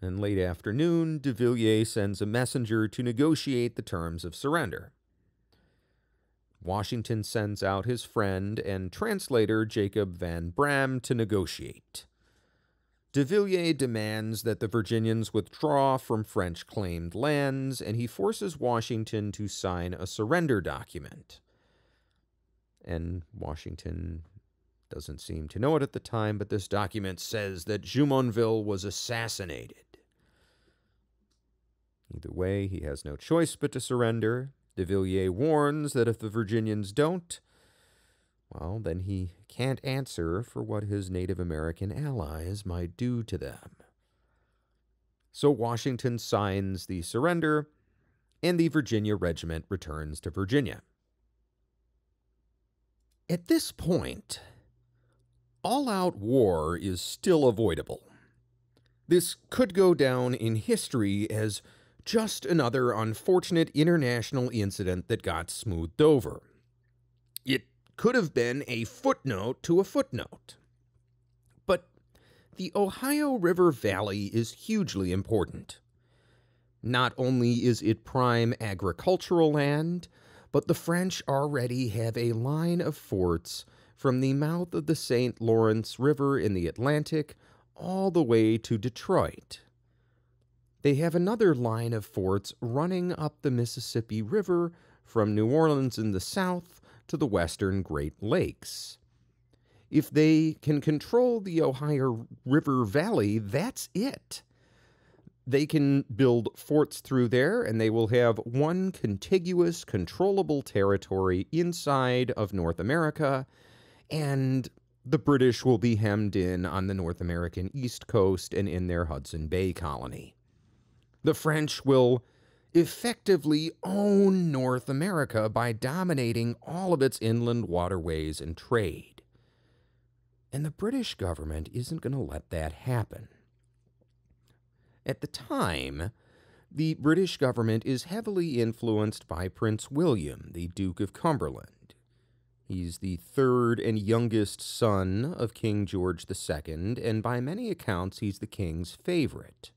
In late afternoon, de Villiers sends a messenger to negotiate the terms of surrender. Washington sends out his friend and translator Jacob Van Braam to negotiate. De Villiers demands that the Virginians withdraw from French claimed lands, and he forces Washington to sign a surrender document. And Washington doesn't seem to know it at the time, but this document says that Jumonville was assassinated. Either way, he has no choice but to surrender. De Villiers warns that if the Virginians don't, well, then he can't answer for what his Native American allies might do to them. So Washington signs the surrender, and the Virginia Regiment returns to Virginia. At this point, all out war is still avoidable. This could go down in history as just another unfortunate international incident that got smoothed over. It could have been a footnote to a footnote. But the Ohio River Valley is hugely important. Not only is it prime agricultural land, but the French already have a line of forts from the mouth of the St. Lawrence River in the Atlantic all the way to Detroit. They have another line of forts running up the Mississippi River from New Orleans in the south to the western Great Lakes. If they can control the Ohio River Valley, that's it. They can build forts through there, and they will have one contiguous, controllable territory inside of North America, and the British will be hemmed in on the North American east coast and in their Hudson Bay colony. The French will effectively own North America by dominating all of its inland waterways and trade. And the British government isn't going to let that happen. At the time, the British government is heavily influenced by Prince William, the Duke of Cumberland. He's the third and youngest son of King George II, and by many accounts, he's the king's favorite.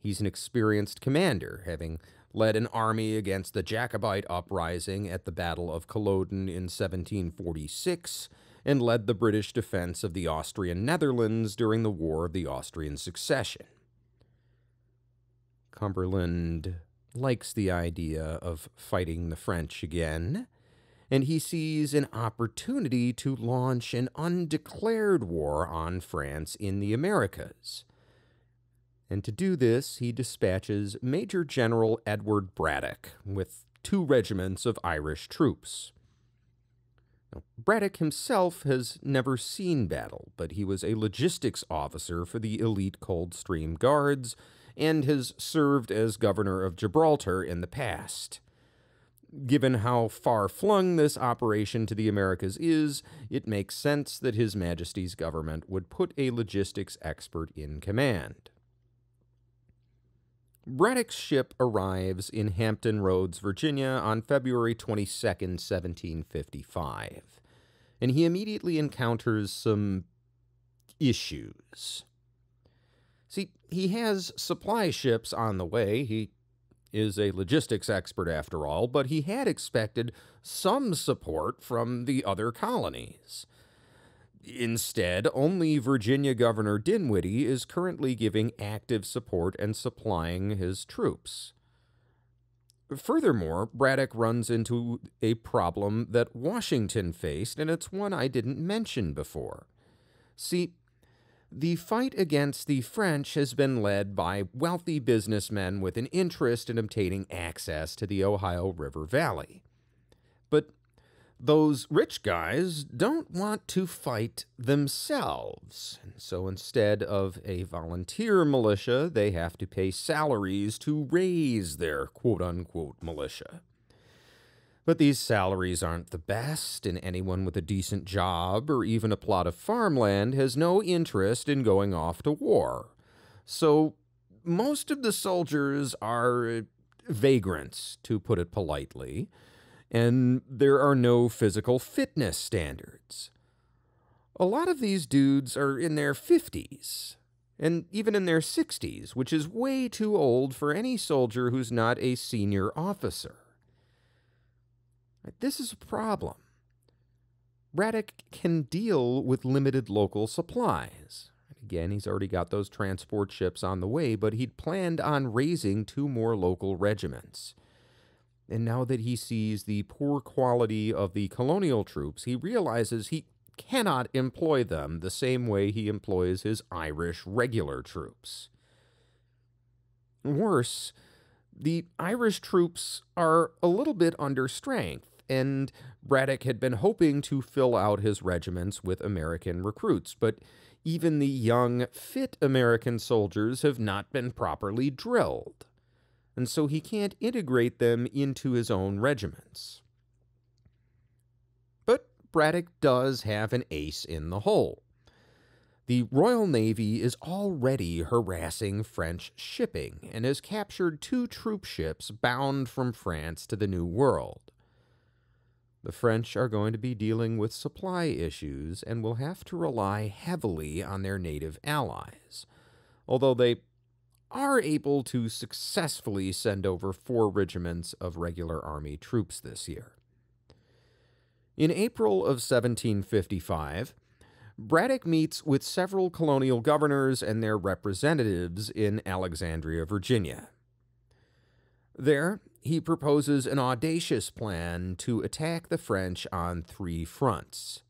He's an experienced commander, having led an army against the Jacobite uprising at the Battle of Culloden in 1746 and led the British defense of the Austrian Netherlands during the War of the Austrian Succession. Cumberland likes the idea of fighting the French again, and he sees an opportunity to launch an undeclared war on France in the Americas. And to do this, he dispatches Major General Edward Braddock with two regiments of Irish troops. Now, Braddock himself has never seen battle, but he was a logistics officer for the elite Coldstream Guards and has served as governor of Gibraltar in the past. Given how far flung this operation to the Americas is, it makes sense that His Majesty's government would put a logistics expert in command. Braddock's ship arrives in Hampton Roads, Virginia on February 22, 1755, and he immediately encounters some issues. See, he has supply ships on the way. He is a logistics expert after all, but he had expected some support from the other colonies. Instead, only Virginia Governor Dinwiddie is currently giving active support and supplying his troops. Furthermore, Braddock runs into a problem that Washington faced, and it's one I didn't mention before. See, the fight against the French has been led by wealthy businessmen with an interest in obtaining access to the Ohio River Valley. Those rich guys don't want to fight themselves. And so instead of a volunteer militia, they have to pay salaries to raise their quote unquote militia. But these salaries aren't the best, and anyone with a decent job or even a plot of farmland has no interest in going off to war. So most of the soldiers are vagrants, to put it politely and there are no physical fitness standards. A lot of these dudes are in their 50s, and even in their 60s, which is way too old for any soldier who's not a senior officer. This is a problem. Braddock can deal with limited local supplies. Again, he's already got those transport ships on the way, but he'd planned on raising two more local regiments. And now that he sees the poor quality of the colonial troops, he realizes he cannot employ them the same way he employs his Irish regular troops. Worse, the Irish troops are a little bit under strength, and Braddock had been hoping to fill out his regiments with American recruits, but even the young, fit American soldiers have not been properly drilled and so he can't integrate them into his own regiments. But Braddock does have an ace in the hole. The Royal Navy is already harassing French shipping and has captured two troop ships bound from France to the New World. The French are going to be dealing with supply issues and will have to rely heavily on their native allies, although they are able to successfully send over four regiments of regular army troops this year. In April of 1755, Braddock meets with several colonial governors and their representatives in Alexandria, Virginia. There, he proposes an audacious plan to attack the French on three fronts.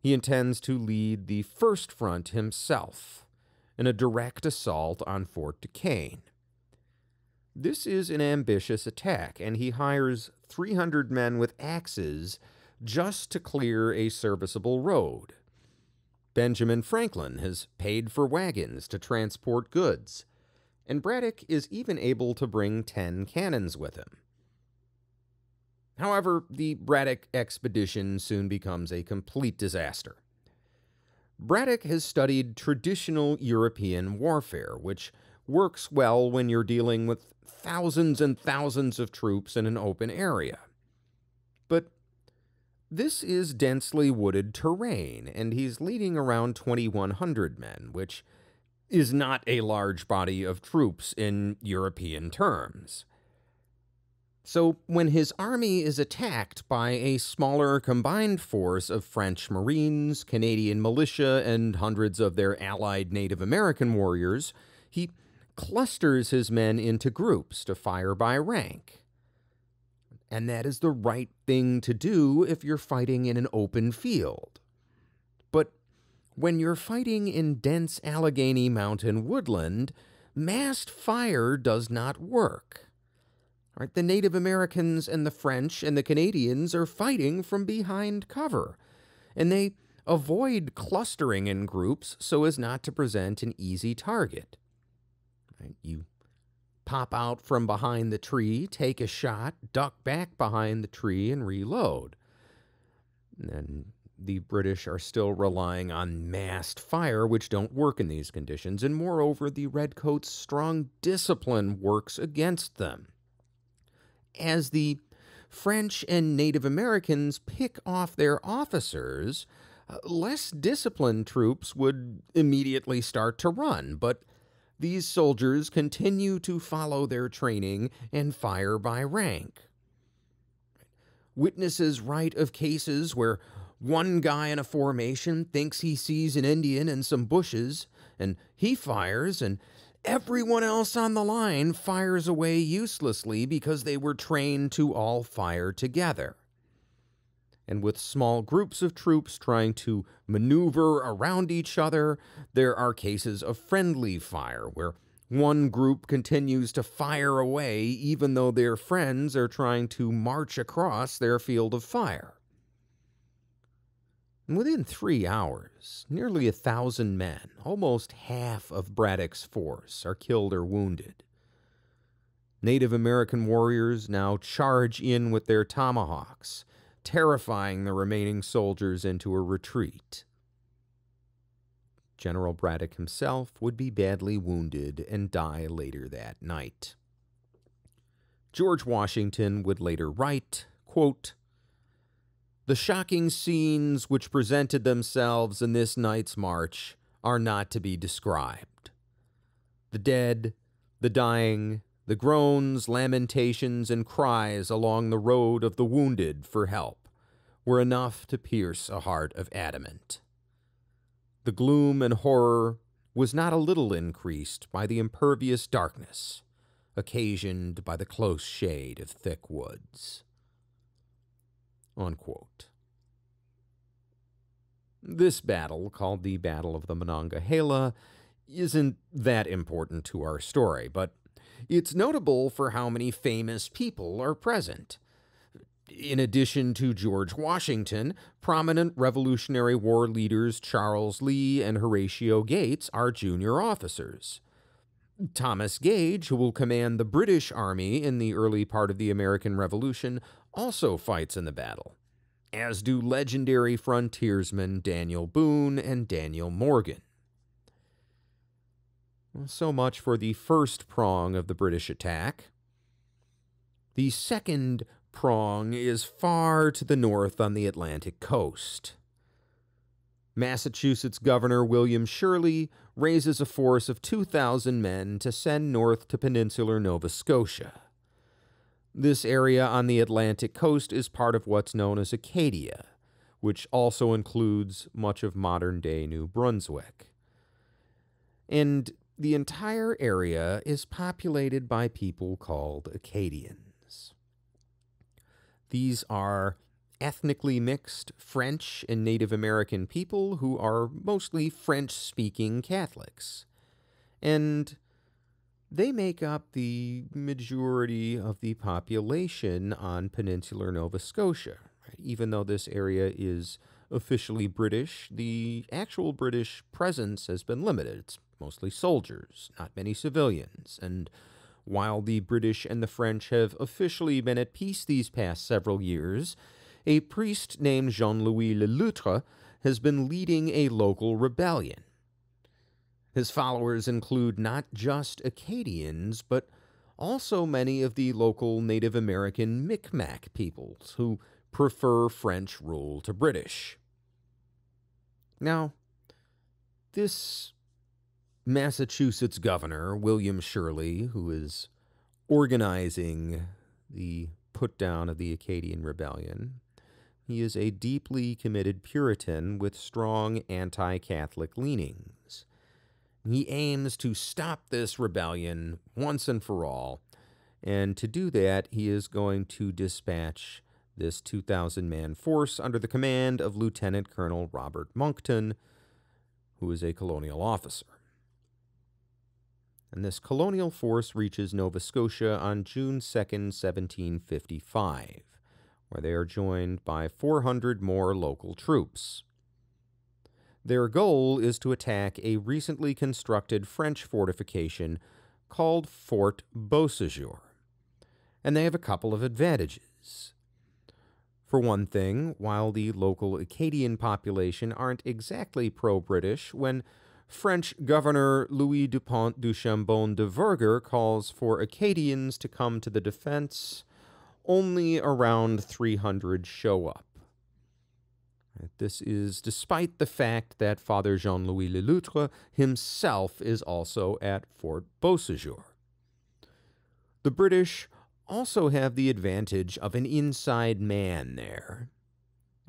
He intends to lead the first front himself in a direct assault on Fort Duquesne. This is an ambitious attack, and he hires 300 men with axes just to clear a serviceable road. Benjamin Franklin has paid for wagons to transport goods, and Braddock is even able to bring 10 cannons with him. However, the Braddock expedition soon becomes a complete disaster. Braddock has studied traditional European warfare, which works well when you're dealing with thousands and thousands of troops in an open area. But this is densely wooded terrain, and he's leading around 2,100 men, which is not a large body of troops in European terms. So, when his army is attacked by a smaller combined force of French Marines, Canadian militia, and hundreds of their allied Native American warriors, he clusters his men into groups to fire by rank and that is the right thing to do if you're fighting in an open field. But when you're fighting in dense Allegheny Mountain woodland, massed fire does not work. Right, the Native Americans and the French and the Canadians are fighting from behind cover, and they avoid clustering in groups so as not to present an easy target. Right, you pop out from behind the tree, take a shot, duck back behind the tree, and reload. And the British are still relying on massed fire, which don't work in these conditions, and moreover, the Redcoats' strong discipline works against them. As the French and Native Americans pick off their officers, uh, less disciplined troops would immediately start to run, but these soldiers continue to follow their training and fire by rank. Witnesses write of cases where one guy in a formation thinks he sees an Indian in some bushes, and he fires, and everyone else on the line fires away uselessly because they were trained to all fire together and with small groups of troops trying to maneuver around each other, there are cases of friendly fire where one group continues to fire away even though their friends are trying to march across their field of fire. And within three hours, nearly a thousand men, almost half of Braddock's force, are killed or wounded. Native American warriors now charge in with their tomahawks terrifying the remaining soldiers into a retreat. General Braddock himself would be badly wounded and die later that night. George Washington would later write, quote, The shocking scenes which presented themselves in this night's march are not to be described. The dead, the dying, the groans, lamentations, and cries along the road of the wounded for help were enough to pierce a heart of adamant. The gloom and horror was not a little increased by the impervious darkness occasioned by the close shade of thick woods. Unquote. This battle, called the Battle of the Monongahela, isn't that important to our story, but it's notable for how many famous people are present. In addition to George Washington, prominent Revolutionary War leaders Charles Lee and Horatio Gates are junior officers. Thomas Gage, who will command the British Army in the early part of the American Revolution, also fights in the battle, as do legendary frontiersmen Daniel Boone and Daniel Morgan. So much for the first prong of the British attack. The second prong is far to the north on the Atlantic coast. Massachusetts Governor William Shirley raises a force of 2,000 men to send north to peninsular Nova Scotia. This area on the Atlantic coast is part of what's known as Acadia, which also includes much of modern day New Brunswick. And the entire area is populated by people called Acadians. These are ethnically mixed French and Native American people who are mostly French speaking Catholics. And they make up the majority of the population on peninsular Nova Scotia. Even though this area is officially British, the actual British presence has been limited. It's mostly soldiers, not many civilians, and while the British and the French have officially been at peace these past several years, a priest named Jean Louis Le Loutre has been leading a local rebellion. His followers include not just Acadians, but also many of the local Native American Micmac peoples who prefer French rule to British. Now, this Massachusetts governor, William Shirley, who is organizing the put down of the Acadian Rebellion, he is a deeply committed Puritan with strong anti Catholic leanings. He aims to stop this rebellion once and for all, and to do that, he is going to dispatch this 2,000 man force under the command of Lieutenant Colonel Robert Monckton, who is a colonial officer. And this colonial force reaches Nova Scotia on June 2, 1755, where they are joined by 400 more local troops. Their goal is to attack a recently constructed French fortification called Fort Beausejour. And they have a couple of advantages. For one thing, while the local Acadian population aren't exactly pro British, when French Governor Louis Dupont du Chambon de Vergor calls for Acadians to come to the defense, only around 300 show up. This is despite the fact that Father Jean Louis Le Loutre himself is also at Fort Beausejour. The British also have the advantage of an inside man there,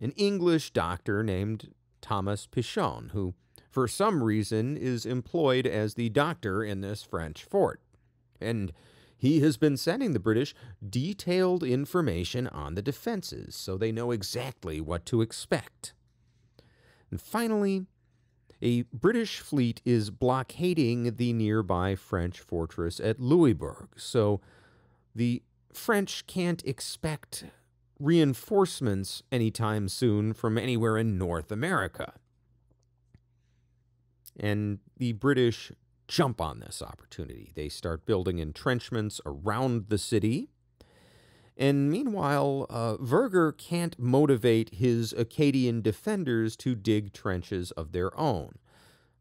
an English doctor named Thomas Pichon, who, for some reason, is employed as the doctor in this French fort. And he has been sending the British detailed information on the defenses so they know exactly what to expect. And finally, a British fleet is blockading the nearby French fortress at Louisbourg, so the French can't expect reinforcements anytime soon from anywhere in North America. And the British jump on this opportunity. They start building entrenchments around the city. And meanwhile, uh, Vergor can't motivate his Acadian defenders to dig trenches of their own.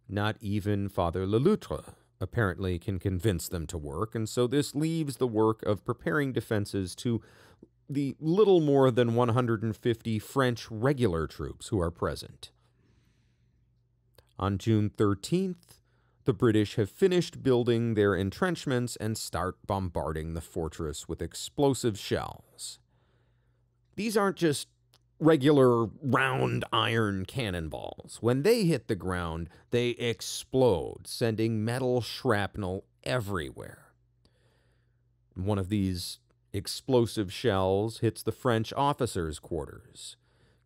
Not even Father Le Loutre apparently can convince them to work, and so this leaves the work of preparing defenses to the little more than 150 French regular troops who are present. On June 13th, the British have finished building their entrenchments and start bombarding the fortress with explosive shells. These aren't just regular round iron cannonballs. When they hit the ground, they explode, sending metal shrapnel everywhere. One of these explosive shells hits the French officers' quarters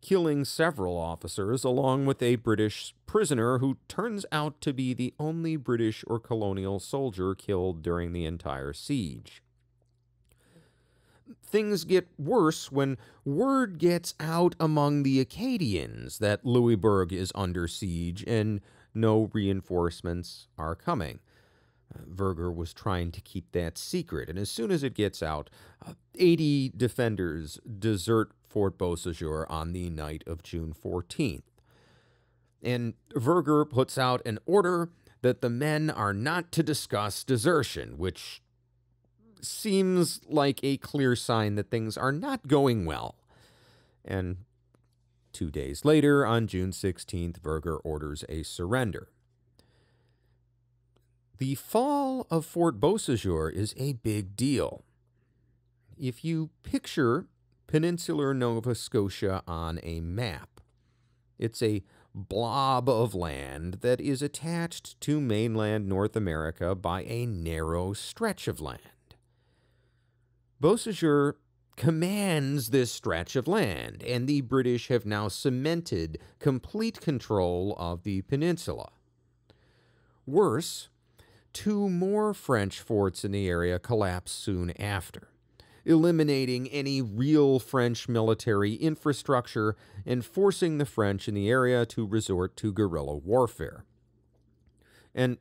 killing several officers along with a British prisoner who turns out to be the only British or colonial soldier killed during the entire siege. Things get worse when word gets out among the Acadians that Louisbourg is under siege and no reinforcements are coming. Vergor was trying to keep that secret, and as soon as it gets out, uh, 80 defenders desert Fort Beausejour on the night of June 14th. And Vergor puts out an order that the men are not to discuss desertion, which seems like a clear sign that things are not going well. And two days later, on June 16th, Vergor orders a surrender. The fall of Fort Beausejour is a big deal. If you picture peninsular Nova Scotia on a map. It's a blob of land that is attached to mainland North America by a narrow stretch of land. Beausejour commands this stretch of land, and the British have now cemented complete control of the peninsula. Worse, two more French forts in the area collapsed soon after eliminating any real French military infrastructure and forcing the French in the area to resort to guerrilla warfare. And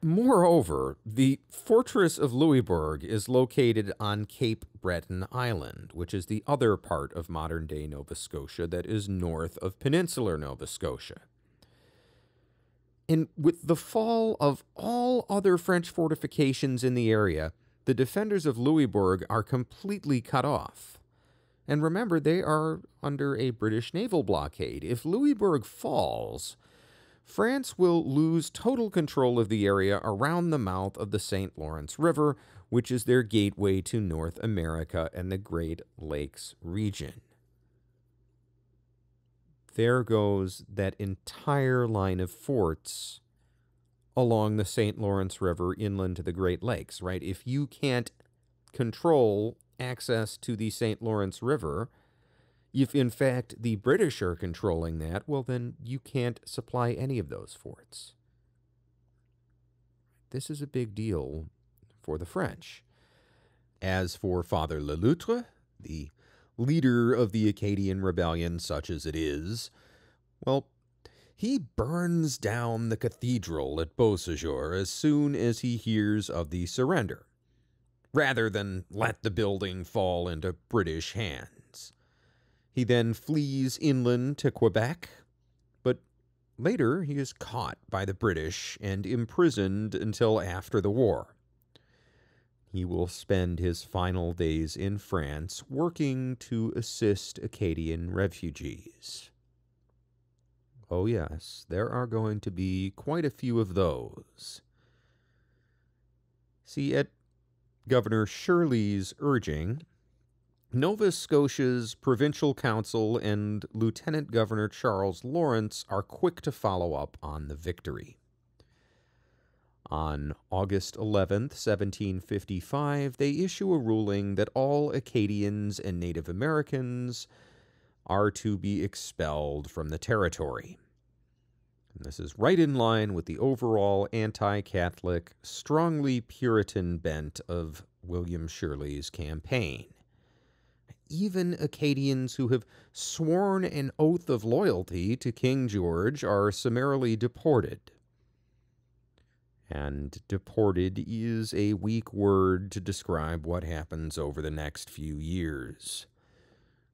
moreover, the fortress of Louisbourg is located on Cape Breton Island, which is the other part of modern day Nova Scotia that is north of peninsular Nova Scotia. And with the fall of all other French fortifications in the area, the defenders of Louisbourg are completely cut off. And remember, they are under a British naval blockade. If Louisbourg falls, France will lose total control of the area around the mouth of the St. Lawrence River, which is their gateway to North America and the Great Lakes region. There goes that entire line of forts along the St. Lawrence River inland to the Great Lakes, right? If you can't control access to the St. Lawrence River, if in fact the British are controlling that, well, then you can't supply any of those forts. This is a big deal for the French. As for Father Le Loutre, the leader of the Acadian rebellion, such as it is, well, he burns down the cathedral at Beausejour as soon as he hears of the surrender, rather than let the building fall into British hands. He then flees inland to Quebec, but later he is caught by the British and imprisoned until after the war. He will spend his final days in France working to assist Acadian refugees. Oh, yes, there are going to be quite a few of those. See, at Governor Shirley's urging, Nova Scotia's provincial council and Lieutenant Governor Charles Lawrence are quick to follow up on the victory. On August 11, 1755, they issue a ruling that all Acadians and Native Americans are to be expelled from the territory. And this is right in line with the overall anti Catholic, strongly Puritan bent of William Shirley's campaign. Even Acadians who have sworn an oath of loyalty to King George are summarily deported. And deported is a weak word to describe what happens over the next few years.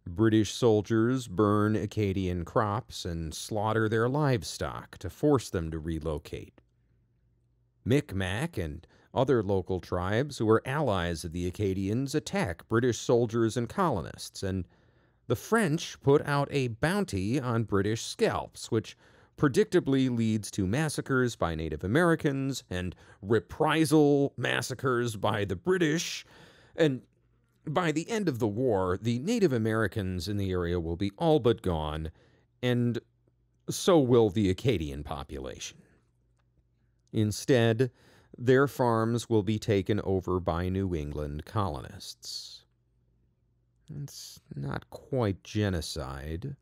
British soldiers burn Acadian crops and slaughter their livestock to force them to relocate. Micmac and other local tribes who are allies of the Acadians attack British soldiers and colonists, and the French put out a bounty on British scalps, which predictably leads to massacres by Native Americans and reprisal massacres by the British. And by the end of the war, the Native Americans in the area will be all but gone, and so will the Acadian population. Instead, their farms will be taken over by New England colonists. It's not quite genocide.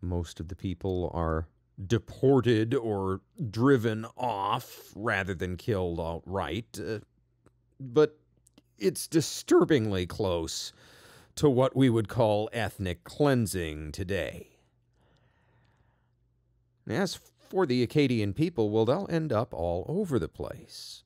Most of the people are deported or driven off rather than killed outright. Uh, but it's disturbingly close to what we would call ethnic cleansing today. As for the Acadian people, well, they'll end up all over the place.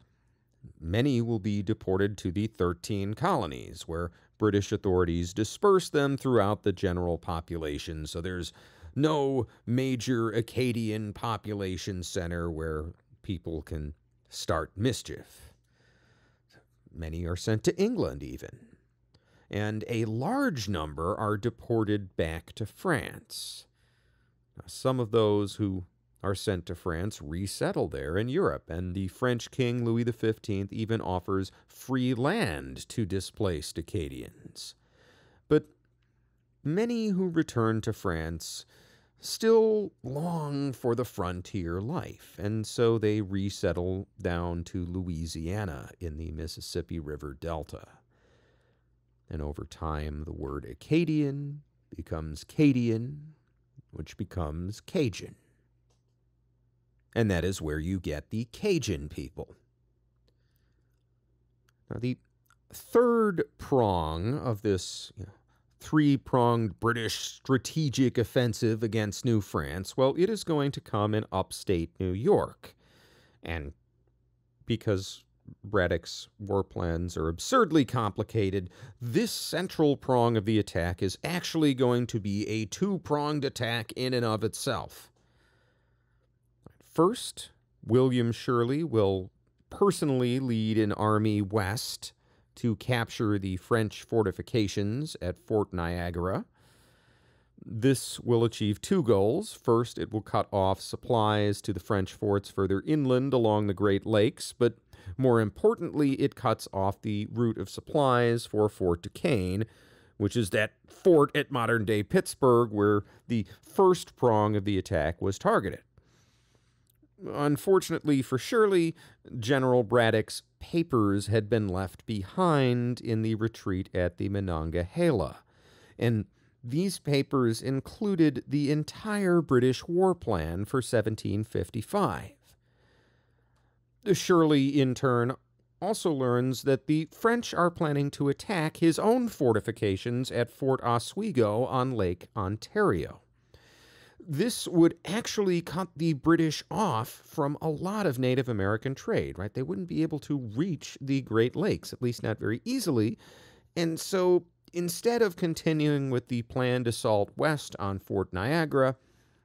Many will be deported to the 13 colonies, where British authorities disperse them throughout the general population, so there's no major Acadian population center where people can start mischief. Many are sent to England, even. And a large number are deported back to France. Now, some of those who are sent to France resettle there in Europe, and the French King Louis XV even offers free land to displaced Acadians. But many who return to France still long for the frontier life, and so they resettle down to Louisiana in the Mississippi River Delta. And over time, the word Acadian becomes Cadian, which becomes Cajun. And that is where you get the Cajun people. Now, the third prong of this you know, three pronged British strategic offensive against New France, well, it is going to come in upstate New York. And because Braddock's war plans are absurdly complicated, this central prong of the attack is actually going to be a two pronged attack in and of itself. First, William Shirley will personally lead an army west to capture the French fortifications at Fort Niagara. This will achieve two goals. First, it will cut off supplies to the French forts further inland along the Great Lakes, but more importantly, it cuts off the route of supplies for Fort Duquesne, which is that fort at modern day Pittsburgh where the first prong of the attack was targeted. Unfortunately for Shirley, General Braddock's papers had been left behind in the retreat at the Monongahela, and these papers included the entire British war plan for 1755. Shirley, in turn, also learns that the French are planning to attack his own fortifications at Fort Oswego on Lake Ontario this would actually cut the British off from a lot of Native American trade, right? They wouldn't be able to reach the Great Lakes, at least not very easily. And so instead of continuing with the planned assault west on Fort Niagara,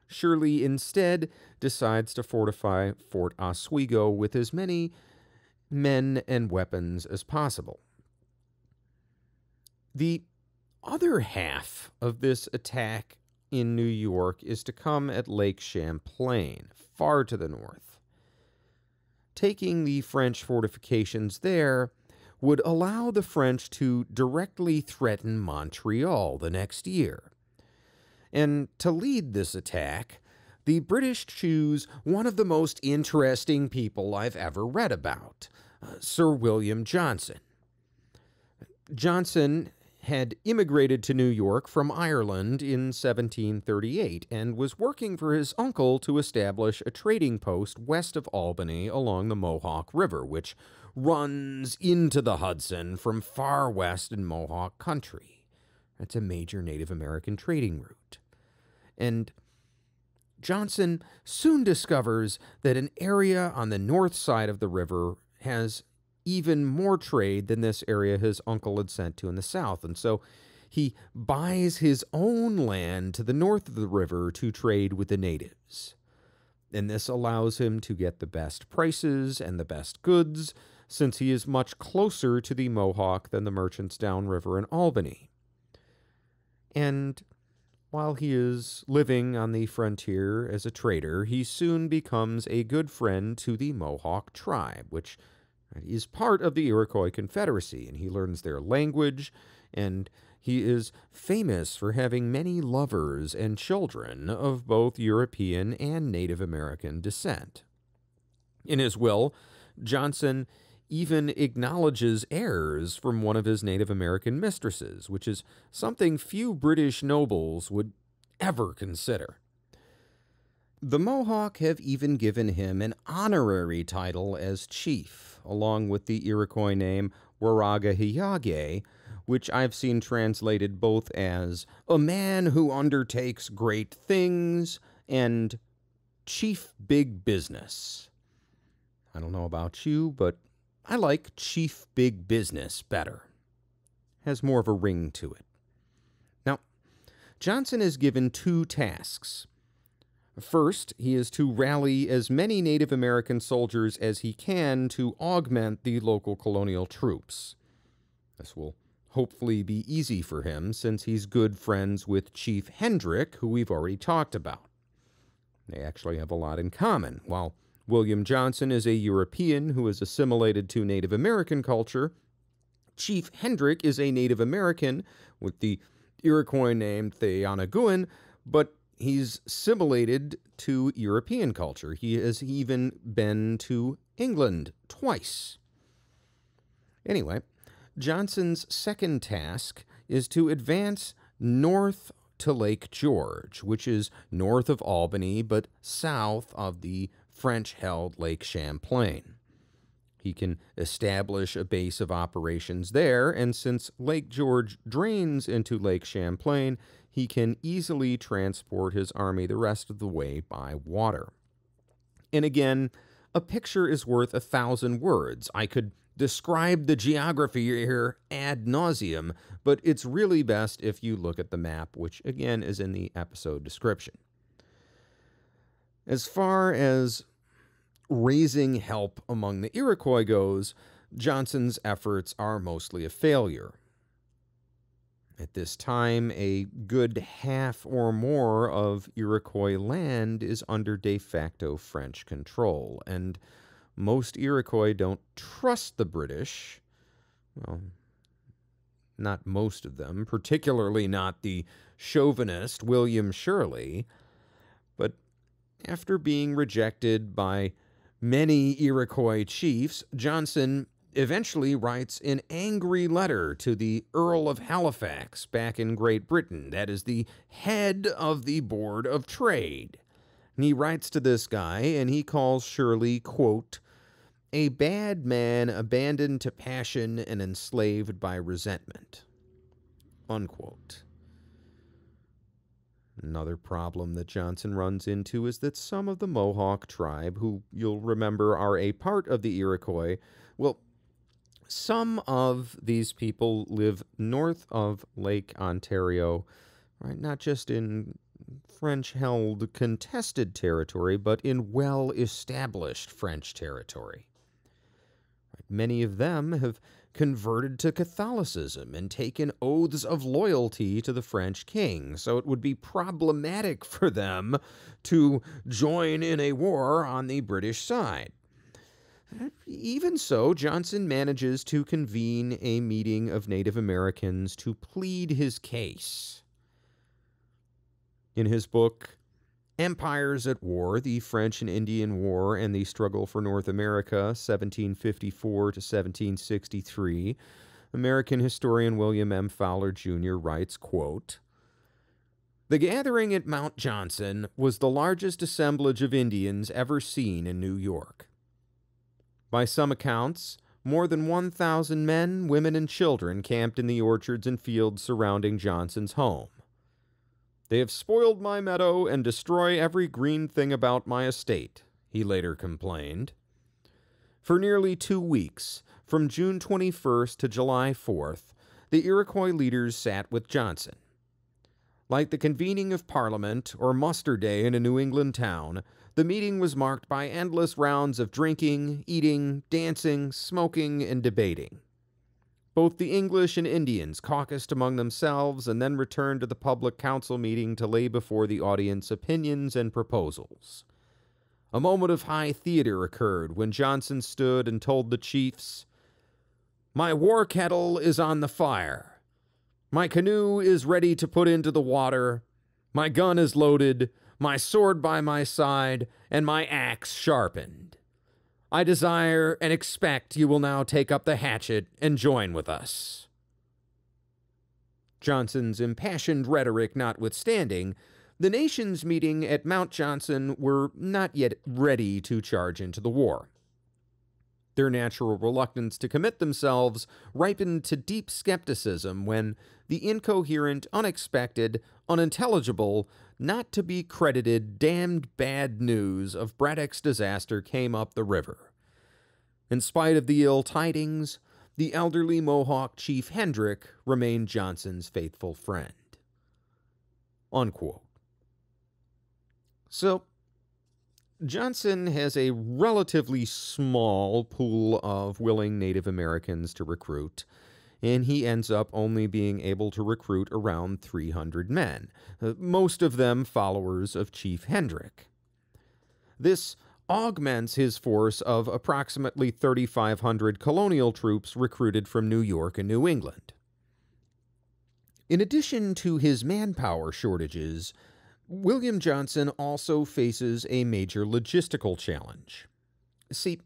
Shirley instead decides to fortify Fort Oswego with as many men and weapons as possible. The other half of this attack in New York is to come at Lake Champlain, far to the north. Taking the French fortifications there would allow the French to directly threaten Montreal the next year. And to lead this attack, the British choose one of the most interesting people I've ever read about, uh, Sir William Johnson. Johnson had immigrated to New York from Ireland in 1738 and was working for his uncle to establish a trading post west of Albany along the Mohawk River, which runs into the Hudson from far west in Mohawk country. That's a major Native American trading route. And Johnson soon discovers that an area on the north side of the river has even more trade than this area his uncle had sent to in the south. And so he buys his own land to the north of the river to trade with the natives. And this allows him to get the best prices and the best goods, since he is much closer to the Mohawk than the merchants downriver in Albany. And while he is living on the frontier as a trader, he soon becomes a good friend to the Mohawk tribe, which he is part of the Iroquois Confederacy, and he learns their language, and he is famous for having many lovers and children of both European and Native American descent. In his will, Johnson even acknowledges heirs from one of his Native American mistresses, which is something few British nobles would ever consider. The Mohawk have even given him an honorary title as chief along with the Iroquois name Warraghiyagey, which I've seen translated both as a man who undertakes great things and chief big business. I don't know about you, but I like chief big business better. Has more of a ring to it. Now, Johnson is given two tasks First, he is to rally as many Native American soldiers as he can to augment the local colonial troops. This will hopefully be easy for him since he's good friends with Chief Hendrick, who we've already talked about. They actually have a lot in common. While William Johnson is a European who is assimilated to Native American culture, Chief Hendrick is a Native American with the Iroquois name Theyanoguin, but he's assimilated to European culture. He has even been to England twice. Anyway, Johnson's second task is to advance north to Lake George, which is north of Albany but south of the French held Lake Champlain. He can establish a base of operations there, and since Lake George drains into Lake Champlain, he can easily transport his army the rest of the way by water. And again, a picture is worth a thousand words. I could describe the geography here ad nauseum, but it's really best if you look at the map, which again is in the episode description. As far as raising help among the Iroquois goes, Johnson's efforts are mostly a failure. At this time, a good half or more of Iroquois land is under de facto French control, and most Iroquois don't trust the British. Well, not most of them, particularly not the chauvinist William Shirley. But after being rejected by many Iroquois chiefs, Johnson eventually writes an angry letter to the Earl of Halifax back in Great Britain, that is the head of the Board of Trade. And he writes to this guy and he calls Shirley, quote, a bad man abandoned to passion and enslaved by resentment. Unquote. Another problem that Johnson runs into is that some of the Mohawk tribe, who you'll remember are a part of the Iroquois, well, some of these people live north of Lake Ontario, right? Not just in French held contested territory, but in well established French territory. Many of them have converted to Catholicism and taken oaths of loyalty to the French king, so it would be problematic for them to join in a war on the British side. Even so, Johnson manages to convene a meeting of Native Americans to plead his case. In his book, Empires at War, the French and Indian War and the Struggle for North America, 1754 to 1763, American historian William M. Fowler Jr. writes, quote, The gathering at Mount Johnson was the largest assemblage of Indians ever seen in New York. By some accounts, more than 1,000 men, women, and children camped in the orchards and fields surrounding Johnson's home. They have spoiled my meadow and destroy every green thing about my estate, he later complained. For nearly two weeks, from June 21st to July 4th, the Iroquois leaders sat with Johnson. Like the convening of Parliament or muster day in a New England town, the meeting was marked by endless rounds of drinking, eating, dancing, smoking, and debating. Both the English and Indians caucused among themselves and then returned to the public council meeting to lay before the audience opinions and proposals. A moment of high theater occurred when Johnson stood and told the chiefs, My war kettle is on the fire. My canoe is ready to put into the water. My gun is loaded, my sword by my side, and my axe sharpened. I desire and expect you will now take up the hatchet and join with us. Johnson's impassioned rhetoric notwithstanding, the nations meeting at Mount Johnson were not yet ready to charge into the war. Their natural reluctance to commit themselves ripened to deep skepticism when the incoherent, unexpected, unintelligible, not to be credited damned bad news of Braddock's disaster came up the river. In spite of the ill tidings, the elderly Mohawk chief Hendrick remained Johnson's faithful friend. Unquote. So, Johnson has a relatively small pool of willing Native Americans to recruit and he ends up only being able to recruit around 300 men, uh, most of them followers of Chief Hendrick. This augments his force of approximately 3,500 colonial troops recruited from New York and New England. In addition to his manpower shortages, William Johnson also faces a major logistical challenge. See,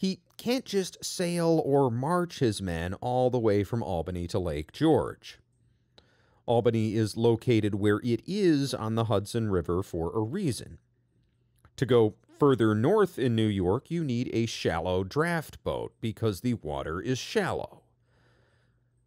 he can't just sail or march his men all the way from Albany to Lake George. Albany is located where it is on the Hudson River for a reason. To go further north in New York, you need a shallow draft boat because the water is shallow.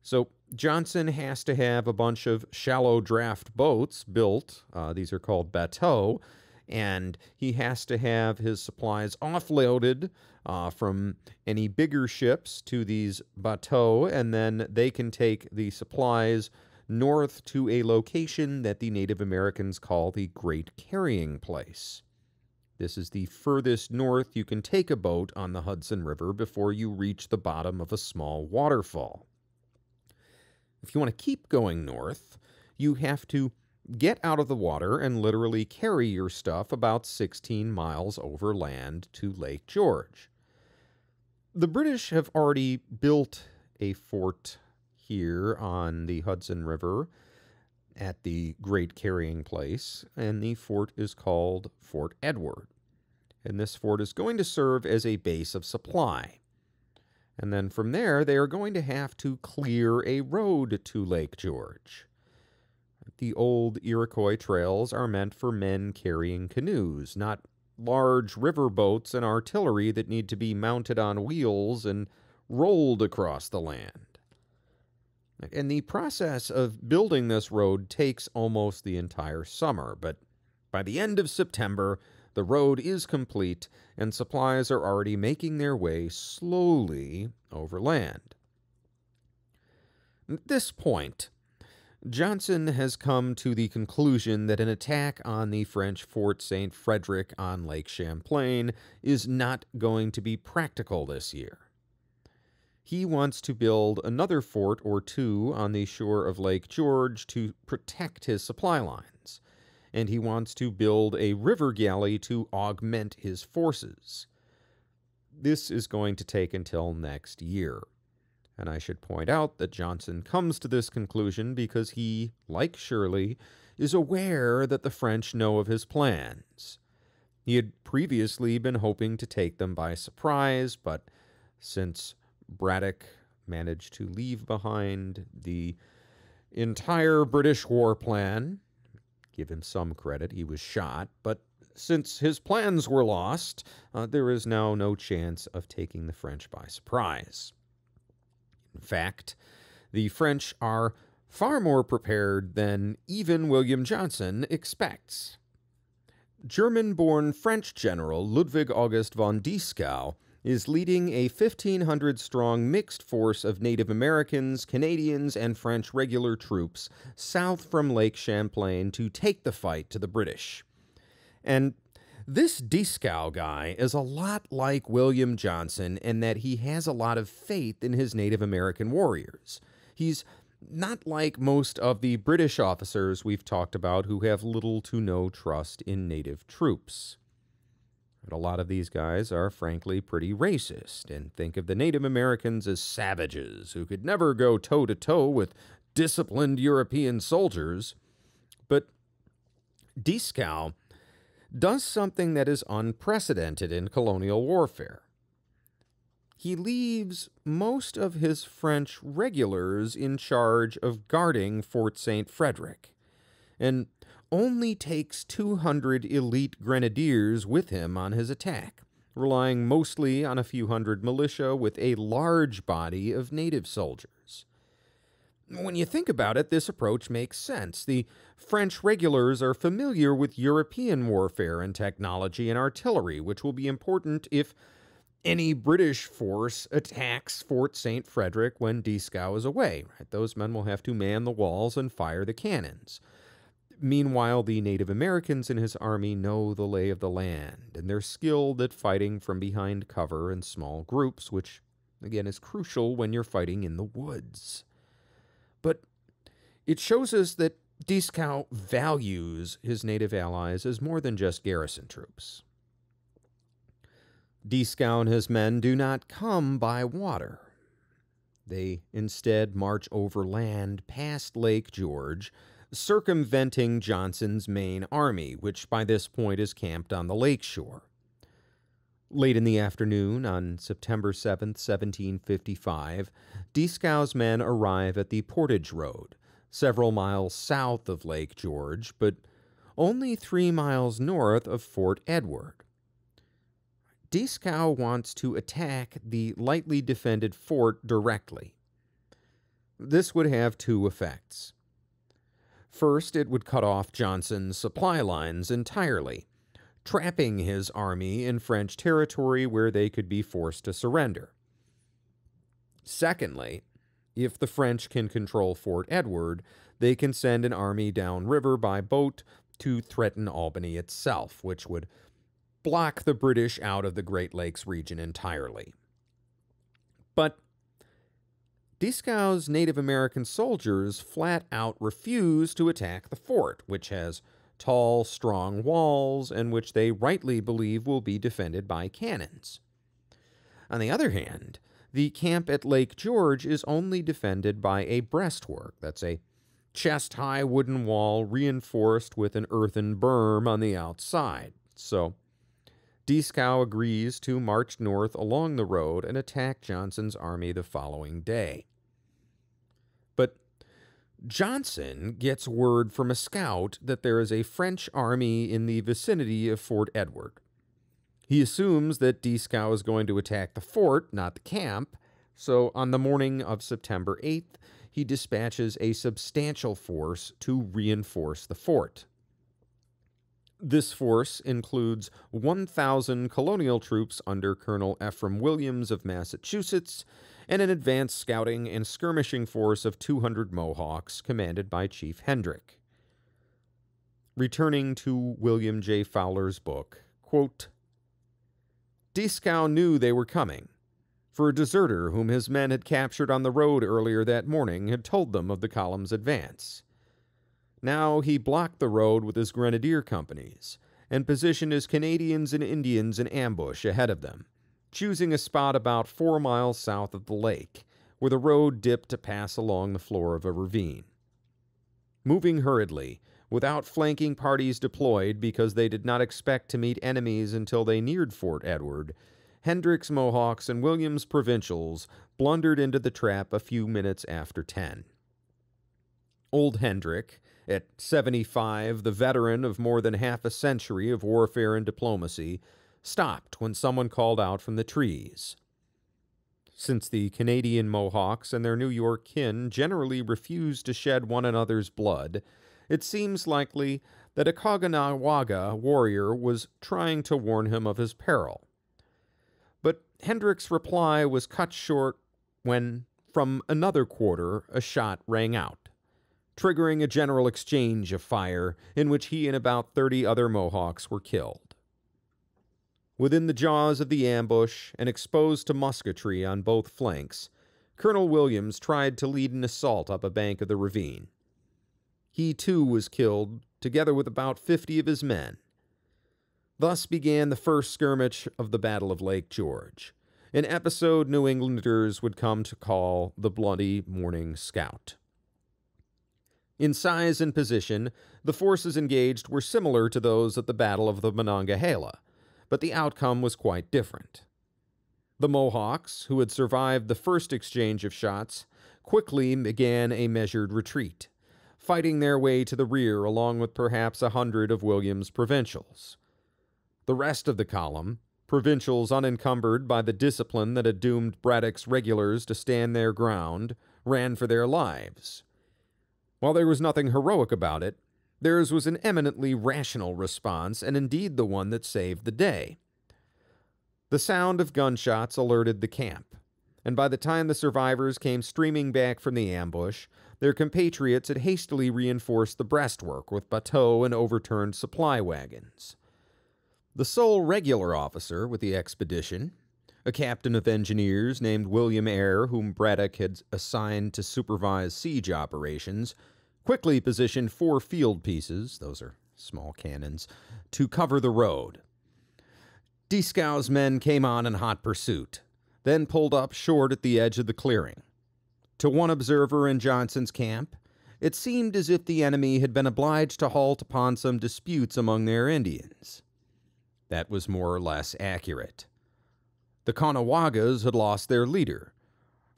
So Johnson has to have a bunch of shallow draft boats built. Uh, these are called bateaux. And he has to have his supplies offloaded uh, from any bigger ships to these bateaux, and then they can take the supplies north to a location that the Native Americans call the Great Carrying Place. This is the furthest north you can take a boat on the Hudson River before you reach the bottom of a small waterfall. If you want to keep going north, you have to get out of the water and literally carry your stuff about 16 miles overland to Lake George. The British have already built a fort here on the Hudson River at the Great Carrying Place, and the fort is called Fort Edward. And this fort is going to serve as a base of supply. And then from there, they are going to have to clear a road to Lake George. The old Iroquois trails are meant for men carrying canoes, not large river boats and artillery that need to be mounted on wheels and rolled across the land. And the process of building this road takes almost the entire summer, but by the end of September, the road is complete and supplies are already making their way slowly overland. At this point, Johnson has come to the conclusion that an attack on the French Fort St. Frederick on Lake Champlain is not going to be practical this year. He wants to build another fort or two on the shore of Lake George to protect his supply lines, and he wants to build a river galley to augment his forces. This is going to take until next year. And I should point out that Johnson comes to this conclusion because he, like Shirley, is aware that the French know of his plans. He had previously been hoping to take them by surprise, but since Braddock managed to leave behind the entire British war plan. Give him some credit, he was shot, but since his plans were lost, uh, there is now no chance of taking the French by surprise. In fact, the French are far more prepared than even William Johnson expects. German born French general Ludwig August von Dieskau is leading a 1,500 strong mixed force of Native Americans, Canadians, and French regular troops south from Lake Champlain to take the fight to the British. And this Dieskau guy is a lot like William Johnson in that he has a lot of faith in his Native American warriors. He's not like most of the British officers we've talked about who have little to no trust in native troops. A lot of these guys are frankly pretty racist and think of the Native Americans as savages who could never go toe to toe with disciplined European soldiers. But Dieskau does something that is unprecedented in colonial warfare. He leaves most of his French regulars in charge of guarding Fort St. Frederick. And only takes 200 elite grenadiers with him on his attack, relying mostly on a few hundred militia with a large body of native soldiers. When you think about it, this approach makes sense. The French regulars are familiar with European warfare and technology and artillery, which will be important if any British force attacks Fort St. Frederick when Dieskau is away. Right? Those men will have to man the walls and fire the cannons. Meanwhile, the Native Americans in his army know the lay of the land, and they're skilled at fighting from behind cover in small groups, which, again, is crucial when you're fighting in the woods. It shows us that Dieskau values his native allies as more than just garrison troops. Dieskau and his men do not come by water. They instead march over land past Lake George circumventing Johnson's main army, which by this point is camped on the lake shore. Late in the afternoon on September 7, 1755, Dieskau's men arrive at the Portage Road, several miles south of Lake George, but only three miles north of Fort Edward. Dieskau wants to attack the lightly defended fort directly. This would have two effects. First, it would cut off Johnson's supply lines entirely, trapping his army in French territory where they could be forced to surrender. Secondly, if the French can control Fort Edward, they can send an army downriver by boat to threaten Albany itself, which would block the British out of the Great Lakes region entirely. But Dieskau's Native American soldiers flat out refuse to attack the fort, which has tall, strong walls and which they rightly believe will be defended by cannons. On the other hand, the camp at Lake George is only defended by a breastwork. That's a chest high wooden wall reinforced with an earthen berm on the outside. So, Dieskau agrees to march north along the road and attack Johnson's army the following day. But Johnson gets word from a scout that there is a French army in the vicinity of Fort Edward. He assumes that Dieskau is going to attack the fort, not the camp, so on the morning of September 8th, he dispatches a substantial force to reinforce the fort. This force includes 1,000 colonial troops under Colonel Ephraim Williams of Massachusetts and an advanced scouting and skirmishing force of 200 Mohawks commanded by Chief Hendrick. Returning to William J. Fowler's book, quote, Dieskau knew they were coming, for a deserter whom his men had captured on the road earlier that morning had told them of the column's advance. Now he blocked the road with his grenadier companies and positioned his Canadians and Indians in ambush ahead of them, choosing a spot about four miles south of the lake, where the road dipped to pass along the floor of a ravine. Moving hurriedly, without flanking parties deployed because they did not expect to meet enemies until they neared Fort Edward, Hendrick's Mohawks and Williams Provincials blundered into the trap a few minutes after 10. Old Hendrick, at 75, the veteran of more than half a century of warfare and diplomacy, stopped when someone called out from the trees. Since the Canadian Mohawks and their New York kin generally refuse to shed one another's blood, it seems likely that a Caughnawaga warrior was trying to warn him of his peril. But Hendrick's reply was cut short when, from another quarter, a shot rang out, triggering a general exchange of fire in which he and about 30 other Mohawks were killed. Within the jaws of the ambush and exposed to musketry on both flanks, Colonel Williams tried to lead an assault up a bank of the ravine. He too was killed, together with about fifty of his men. Thus began the first skirmish of the Battle of Lake George, an episode New Englanders would come to call the Bloody Morning Scout. In size and position, the forces engaged were similar to those at the Battle of the Monongahela, but the outcome was quite different. The Mohawks, who had survived the first exchange of shots, quickly began a measured retreat fighting their way to the rear along with perhaps a hundred of William's provincials. The rest of the column, provincials unencumbered by the discipline that had doomed Braddock's regulars to stand their ground, ran for their lives. While there was nothing heroic about it, theirs was an eminently rational response, and indeed the one that saved the day. The sound of gunshots alerted the camp, and by the time the survivors came streaming back from the ambush, their compatriots had hastily reinforced the breastwork with bateaux and overturned supply wagons. The sole regular officer with the expedition, a captain of engineers named William Eyre, whom Braddock had assigned to supervise siege operations, quickly positioned four field pieces, those are small cannons, to cover the road. Dieskau's men came on in hot pursuit, then pulled up short at the edge of the clearing. To one observer in Johnson's camp, it seemed as if the enemy had been obliged to halt upon some disputes among their Indians. That was more or less accurate. The Caughnawagas had lost their leader,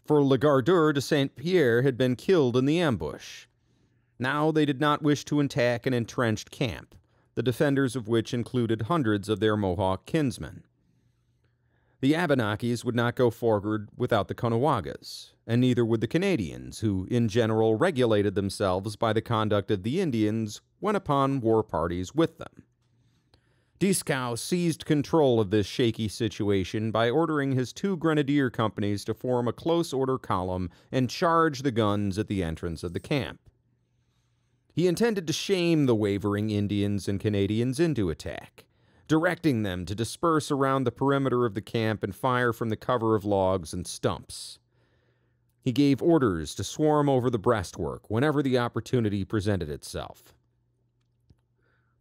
for Legardeur de Saint Pierre had been killed in the ambush. Now they did not wish to attack an entrenched camp, the defenders of which included hundreds of their Mohawk kinsmen. The Abenakis would not go forward without the Caughnawagas, and neither would the Canadians, who in general regulated themselves by the conduct of the Indians when upon war parties with them. Dieskau seized control of this shaky situation by ordering his two grenadier companies to form a close order column and charge the guns at the entrance of the camp. He intended to shame the wavering Indians and Canadians into attack, directing them to disperse around the perimeter of the camp and fire from the cover of logs and stumps. He gave orders to swarm over the breastwork whenever the opportunity presented itself.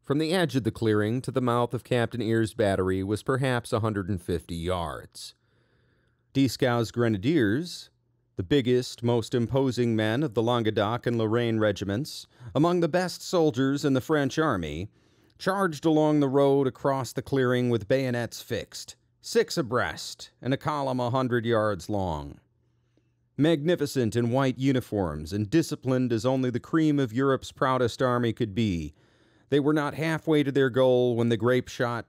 From the edge of the clearing to the mouth of Captain Eyre's battery was perhaps a 150 yards. Dieskau's grenadiers, the biggest, most imposing men of the Languedoc and Lorraine regiments, among the best soldiers in the French army, charged along the road across the clearing with bayonets fixed, six abreast, and a column a hundred yards long. Magnificent in white uniforms and disciplined as only the cream of Europe's proudest army could be, they were not halfway to their goal when the grape shot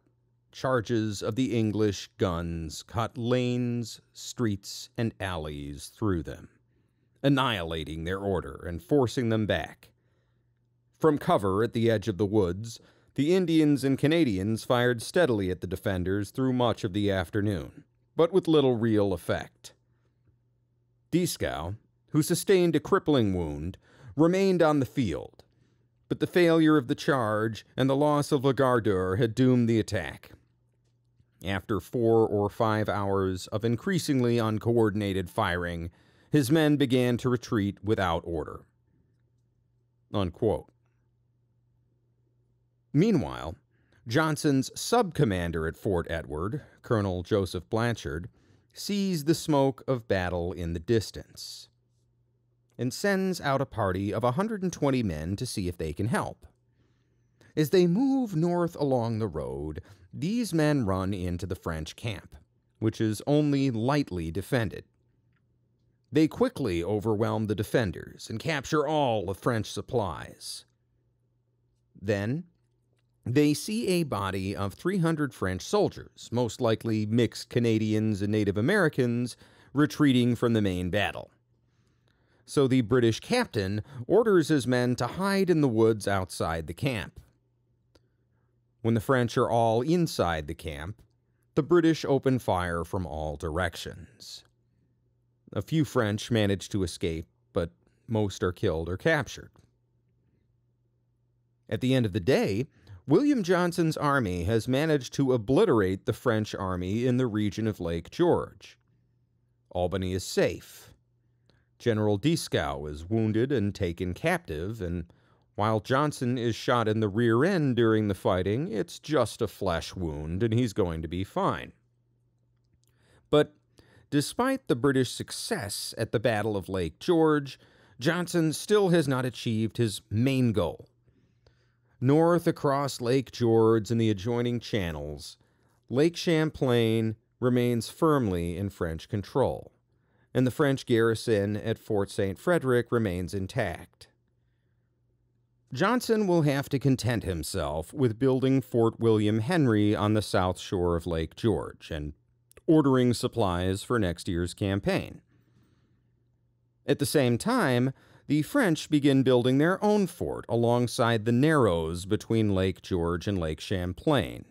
charges of the English guns cut lanes, streets, and alleys through them, annihilating their order and forcing them back. From cover at the edge of the woods, the Indians and Canadians fired steadily at the defenders through much of the afternoon, but with little real effect. Dieskau, who sustained a crippling wound, remained on the field, but the failure of the charge and the loss of Lagardeur had doomed the attack. After four or five hours of increasingly uncoordinated firing, his men began to retreat without order. Unquote. Meanwhile, Johnson's sub commander at Fort Edward, Colonel Joseph Blanchard, sees the smoke of battle in the distance and sends out a party of 120 men to see if they can help. As they move north along the road, these men run into the French camp, which is only lightly defended. They quickly overwhelm the defenders and capture all the French supplies. Then, they see a body of 300 French soldiers, most likely mixed Canadians and Native Americans, retreating from the main battle. So the British captain orders his men to hide in the woods outside the camp. When the French are all inside the camp, the British open fire from all directions. A few French manage to escape, but most are killed or captured. At the end of the day, William Johnson's army has managed to obliterate the French army in the region of Lake George. Albany is safe. General Dieskau is wounded and taken captive, and while Johnson is shot in the rear end during the fighting, it's just a flesh wound and he's going to be fine. But despite the British success at the Battle of Lake George, Johnson still has not achieved his main goal. North across Lake George and the adjoining channels, Lake Champlain remains firmly in French control, and the French garrison at Fort St. Frederick remains intact. Johnson will have to content himself with building Fort William Henry on the south shore of Lake George and ordering supplies for next year's campaign. At the same time, the French begin building their own fort alongside the narrows between Lake George and Lake Champlain.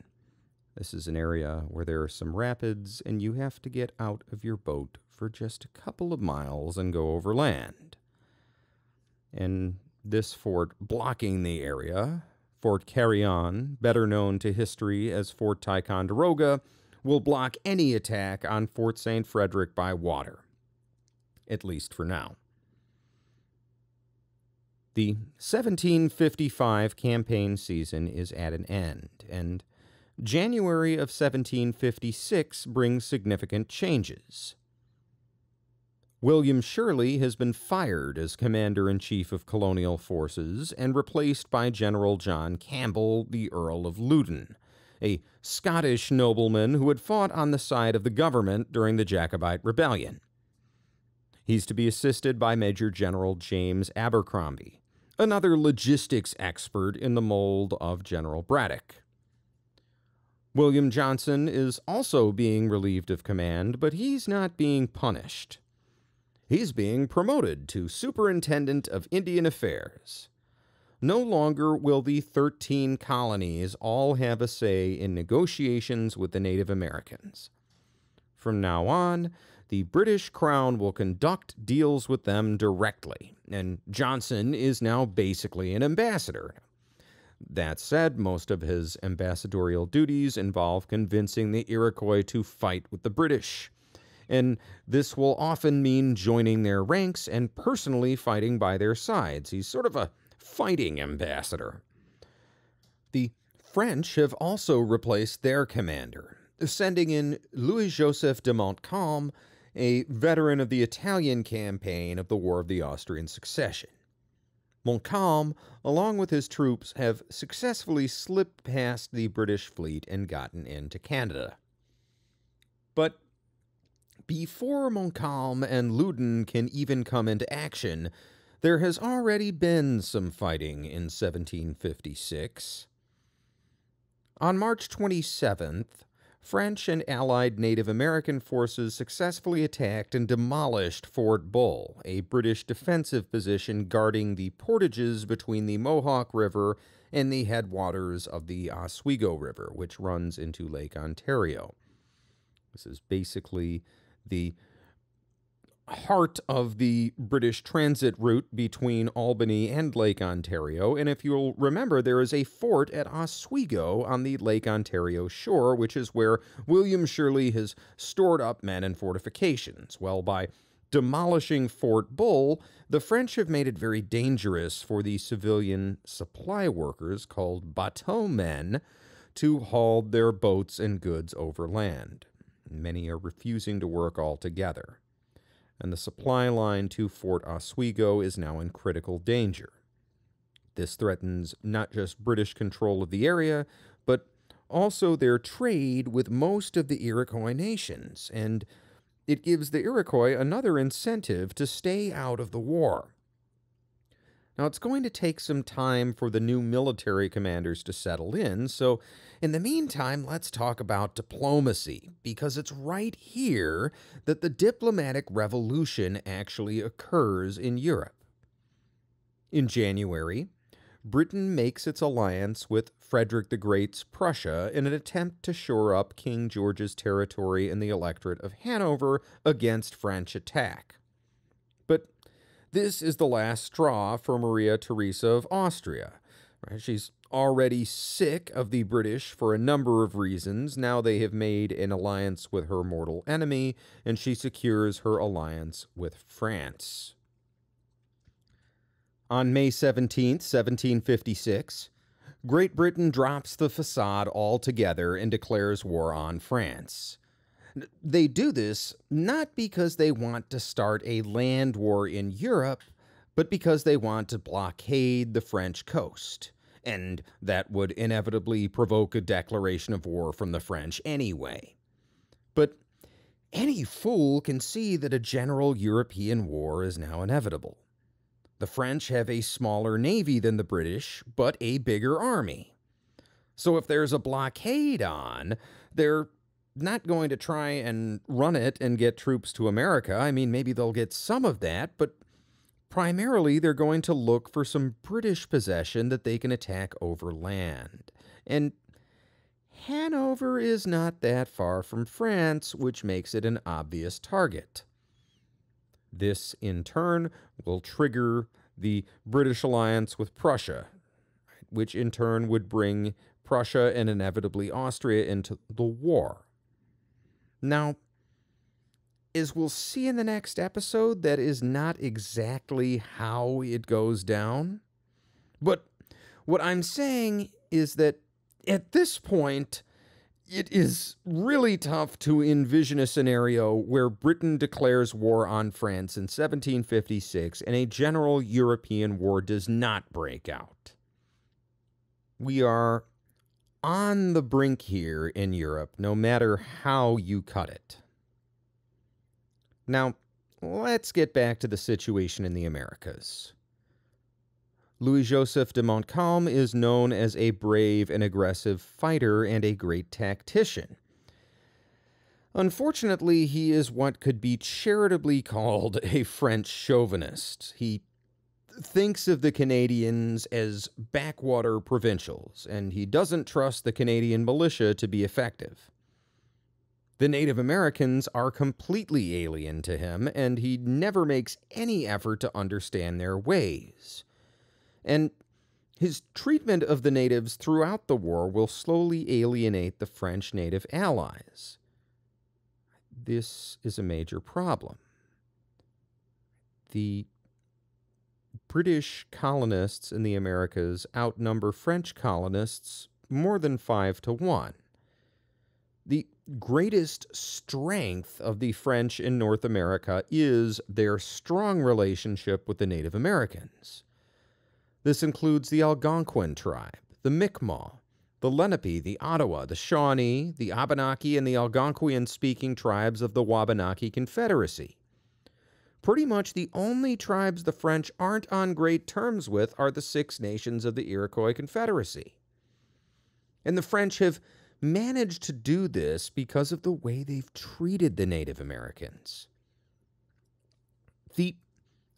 This is an area where there are some rapids, and you have to get out of your boat for just a couple of miles and go over land. And this fort blocking the area, Fort Carillon, better known to history as Fort Ticonderoga, will block any attack on Fort St. Frederick by water, at least for now. The 1755 campaign season is at an end, and January of 1756 brings significant changes. William Shirley has been fired as Commander in Chief of Colonial Forces and replaced by General John Campbell, the Earl of Loudoun, a Scottish nobleman who had fought on the side of the government during the Jacobite Rebellion. He's to be assisted by Major General James Abercrombie, another logistics expert in the mold of General Braddock. William Johnson is also being relieved of command, but he's not being punished. He's being promoted to Superintendent of Indian Affairs. No longer will the 13 colonies all have a say in negotiations with the Native Americans. From now on, the British Crown will conduct deals with them directly, and Johnson is now basically an ambassador. That said, most of his ambassadorial duties involve convincing the Iroquois to fight with the British. And this will often mean joining their ranks and personally fighting by their sides. He's sort of a fighting ambassador. The French have also replaced their commander, sending in Louis Joseph de Montcalm, a veteran of the Italian campaign of the War of the Austrian Succession. Montcalm, along with his troops, have successfully slipped past the British fleet and gotten into Canada. But before Montcalm and Loudoun can even come into action, there has already been some fighting in 1756. On March 27th, French and allied Native American forces successfully attacked and demolished Fort Bull, a British defensive position guarding the portages between the Mohawk River and the headwaters of the Oswego River, which runs into Lake Ontario. This is basically the heart of the British transit route between Albany and Lake Ontario. And if you'll remember, there is a fort at Oswego on the Lake Ontario shore, which is where William Shirley has stored up men and fortifications. Well, by demolishing Fort Bull, the French have made it very dangerous for the civilian supply workers called bateau men to haul their boats and goods overland. Many are refusing to work altogether and the supply line to Fort Oswego is now in critical danger. This threatens not just British control of the area, but also their trade with most of the Iroquois nations, and it gives the Iroquois another incentive to stay out of the war. Now, it's going to take some time for the new military commanders to settle in, so in the meantime, let's talk about diplomacy, because it's right here that the diplomatic revolution actually occurs in Europe. In January, Britain makes its alliance with Frederick the Great's Prussia in an attempt to shore up King George's territory in the electorate of Hanover against French attack. This is the last straw for Maria Theresa of Austria. Right? She's already sick of the British for a number of reasons. Now they have made an alliance with her mortal enemy, and she secures her alliance with France. On May 17, 1756, Great Britain drops the facade altogether and declares war on France. They do this not because they want to start a land war in Europe, but because they want to blockade the French coast. And that would inevitably provoke a declaration of war from the French anyway. But any fool can see that a general European war is now inevitable. The French have a smaller navy than the British, but a bigger army. So if there's a blockade on, they're not going to try and run it and get troops to America. I mean, maybe they'll get some of that, but primarily they're going to look for some British possession that they can attack over land. And Hanover is not that far from France, which makes it an obvious target. This, in turn, will trigger the British alliance with Prussia, which in turn would bring Prussia and inevitably Austria into the war. Now, as we'll see in the next episode, that is not exactly how it goes down. But what I'm saying is that at this point, it is really tough to envision a scenario where Britain declares war on France in 1756 and a general European war does not break out. We are on the brink here in Europe, no matter how you cut it. Now, let's get back to the situation in the Americas. Louis Joseph de Montcalm is known as a brave and aggressive fighter and a great tactician. Unfortunately, he is what could be charitably called a French chauvinist. He thinks of the Canadians as backwater provincials, and he doesn't trust the Canadian militia to be effective. The Native Americans are completely alien to him, and he never makes any effort to understand their ways. And his treatment of the natives throughout the war will slowly alienate the French native allies. This is a major problem. The British colonists in the Americas outnumber French colonists more than five to one. The greatest strength of the French in North America is their strong relationship with the Native Americans. This includes the Algonquin tribe, the Mi'kmaq, the Lenape, the Ottawa, the Shawnee, the Abenaki, and the Algonquian speaking tribes of the Wabanaki Confederacy. Pretty much the only tribes the French aren't on great terms with are the Six Nations of the Iroquois Confederacy. And the French have managed to do this because of the way they've treated the Native Americans. The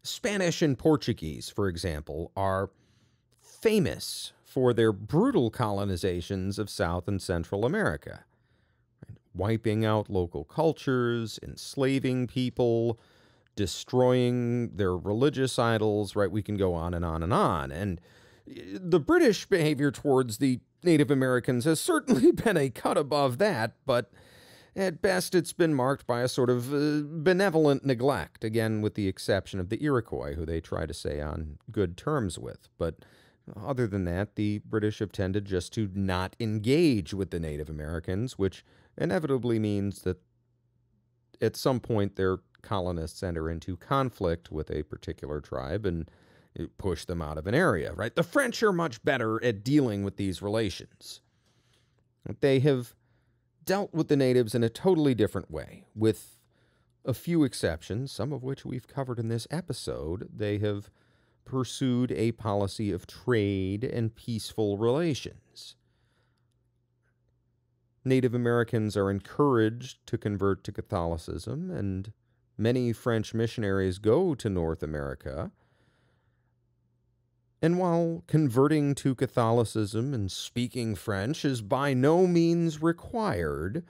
Spanish and Portuguese, for example, are famous for their brutal colonizations of South and Central America, wiping out local cultures, enslaving people, destroying their religious idols, right? We can go on and on and on. And eh, the British behavior towards the Native Americans has certainly been a cut above that, but at best it's been marked by a sort of uh, benevolent neglect, again, with the exception of the Iroquois, who they try to stay on good terms with. But other than that, the British have tended just to not engage with the Native Americans, which inevitably means that at some point their colonists enter into conflict with a particular tribe and eh, push them out of an area, right? The French are much better at dealing with these relations. They have dealt with the natives in a totally different way, with a few exceptions, some of which we've covered in this episode. They have pursued a policy of trade and peaceful relations. Native Americans are encouraged to convert to Catholicism, and many French missionaries go to North America. And while converting to Catholicism and speaking French is by no means required,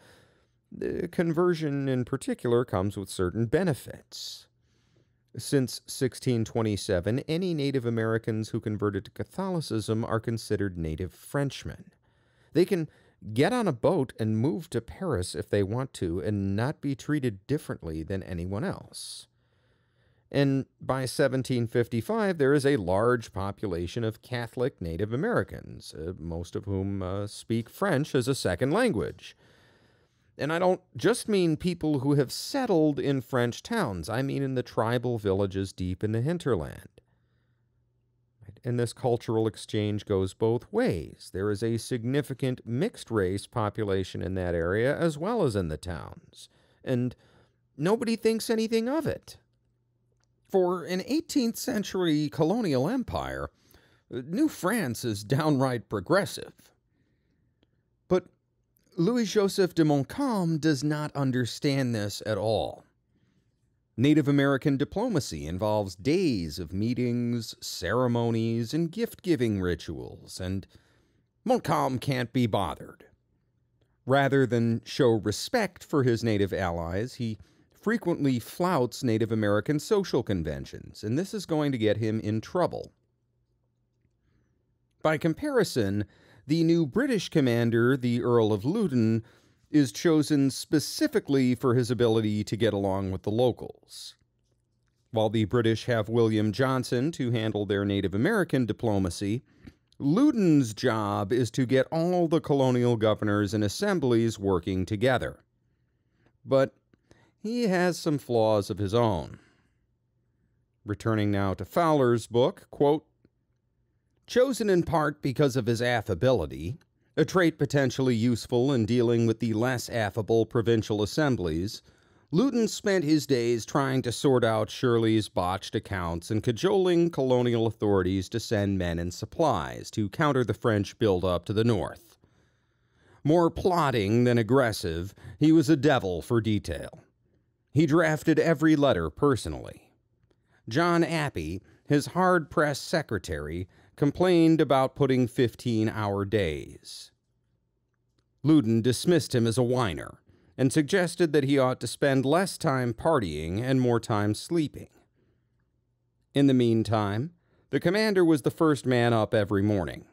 the conversion in particular comes with certain benefits. Since 1627, any Native Americans who converted to Catholicism are considered native Frenchmen. They can get on a boat and move to Paris if they want to and not be treated differently than anyone else. And by 1755, there is a large population of Catholic Native Americans, uh, most of whom uh, speak French as a second language. And I don't just mean people who have settled in French towns, I mean in the tribal villages deep in the hinterland. And this cultural exchange goes both ways. There is a significant mixed race population in that area as well as in the towns. And nobody thinks anything of it. For an 18th century colonial empire, New France is downright progressive. But Louis Joseph de Montcalm does not understand this at all. Native American diplomacy involves days of meetings, ceremonies, and gift giving rituals, and Montcalm can't be bothered. Rather than show respect for his native allies, he frequently flouts Native American social conventions, and this is going to get him in trouble. By comparison, the new British commander, the Earl of Loudoun, is chosen specifically for his ability to get along with the locals. While the British have William Johnson to handle their Native American diplomacy, Loudoun's job is to get all the colonial governors and assemblies working together. But he has some flaws of his own. Returning now to Fowler's book, quote, Chosen in part because of his affability, a trait potentially useful in dealing with the less affable provincial assemblies, Loudoun spent his days trying to sort out Shirley's botched accounts and cajoling colonial authorities to send men and supplies to counter the French build-up to the north. More plotting than aggressive, he was a devil for detail. He drafted every letter personally. John Appy, his hard pressed secretary, complained about putting 15 hour days. Loudoun dismissed him as a whiner and suggested that he ought to spend less time partying and more time sleeping. In the meantime, the commander was the first man up every morning.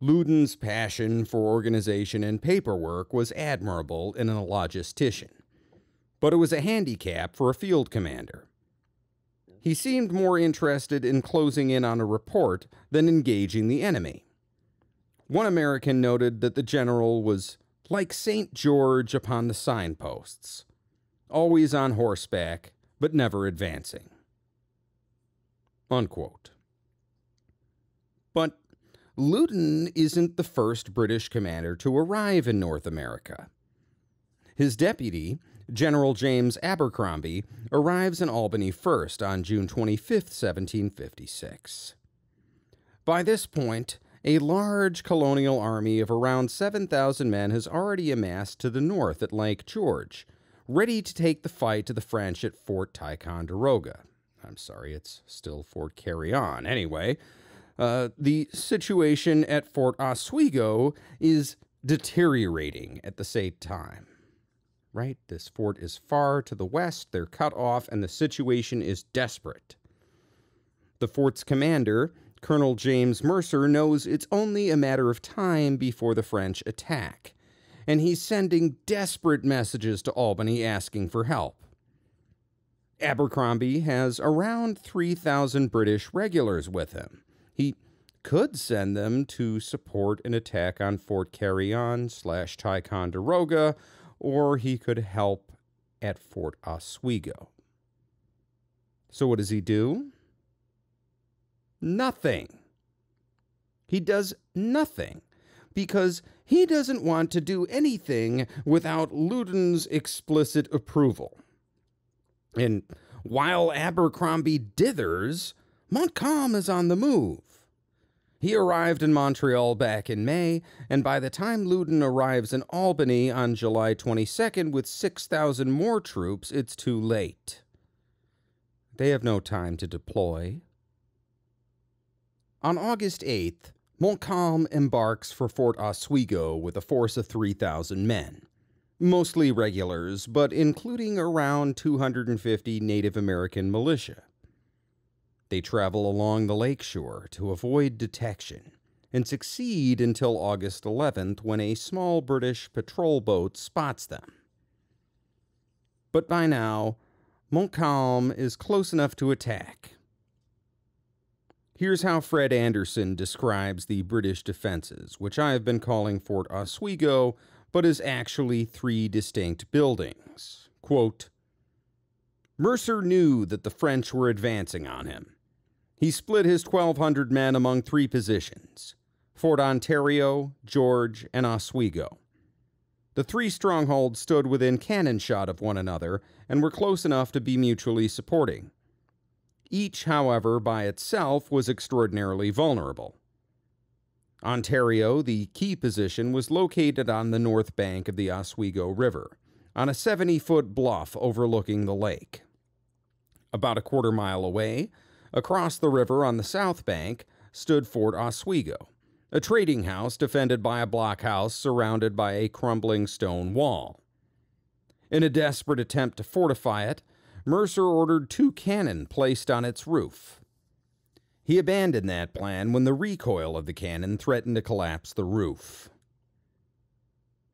Loudoun's passion for organization and paperwork was admirable in a logistician, but it was a handicap for a field commander. He seemed more interested in closing in on a report than engaging the enemy. One American noted that the general was like St. George upon the signposts, always on horseback, but never advancing. Unquote. But Loudoun isn't the first British commander to arrive in North America. His deputy, General James Abercrombie, arrives in Albany first on June 25, 1756. By this point, a large colonial army of around 7,000 men has already amassed to the north at Lake George, ready to take the fight to the French at Fort Ticonderoga. I'm sorry, it's still Fort Carillon. Anyway, uh, the situation at Fort Oswego is deteriorating at the same time. Right? This fort is far to the west, they're cut off, and the situation is desperate. The fort's commander, Colonel James Mercer knows it's only a matter of time before the French attack, and he's sending desperate messages to Albany asking for help. Abercrombie has around 3,000 British regulars with him. He could send them to support an attack on Fort Carillon slash Ticonderoga, or he could help at Fort Oswego. So what does he do? nothing. He does nothing because he doesn't want to do anything without Loudoun's explicit approval. And while Abercrombie dithers, Montcalm is on the move. He arrived in Montreal back in May, and by the time Loudoun arrives in Albany on July 22nd with 6,000 more troops, it's too late. They have no time to deploy. On August 8th, Montcalm embarks for Fort Oswego with a force of 3,000 men, mostly regulars, but including around 250 Native American militia. They travel along the lakeshore to avoid detection and succeed until August 11th when a small British patrol boat spots them. But by now, Montcalm is close enough to attack Here's how Fred Anderson describes the British defenses, which I have been calling Fort Oswego, but is actually three distinct buildings. Quote, Mercer knew that the French were advancing on him. He split his 1,200 men among three positions Fort Ontario, George, and Oswego. The three strongholds stood within cannon shot of one another and were close enough to be mutually supporting. Each, however, by itself was extraordinarily vulnerable. Ontario, the key position, was located on the north bank of the Oswego River, on a 70 foot bluff overlooking the lake. About a quarter mile away, across the river on the south bank, stood Fort Oswego, a trading house defended by a blockhouse surrounded by a crumbling stone wall. In a desperate attempt to fortify it, Mercer ordered two cannon placed on its roof. He abandoned that plan when the recoil of the cannon threatened to collapse the roof.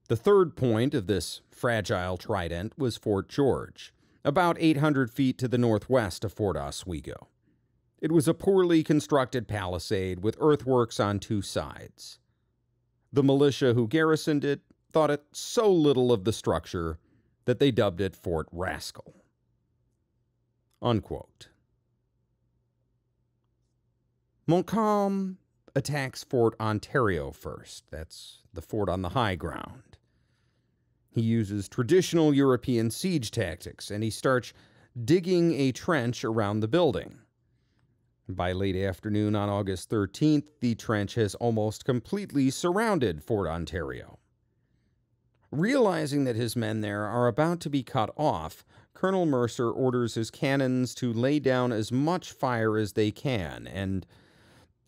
The third point of this fragile trident was Fort George, about 800 feet to the northwest of Fort Oswego. It was a poorly constructed palisade with earthworks on two sides. The militia who garrisoned it thought it so little of the structure that they dubbed it Fort Rascal. Unquote. Montcalm attacks Fort Ontario first. That's the fort on the high ground. He uses traditional European siege tactics and he starts digging a trench around the building. By late afternoon on August 13th, the trench has almost completely surrounded Fort Ontario. Realizing that his men there are about to be cut off, Colonel Mercer orders his cannons to lay down as much fire as they can, and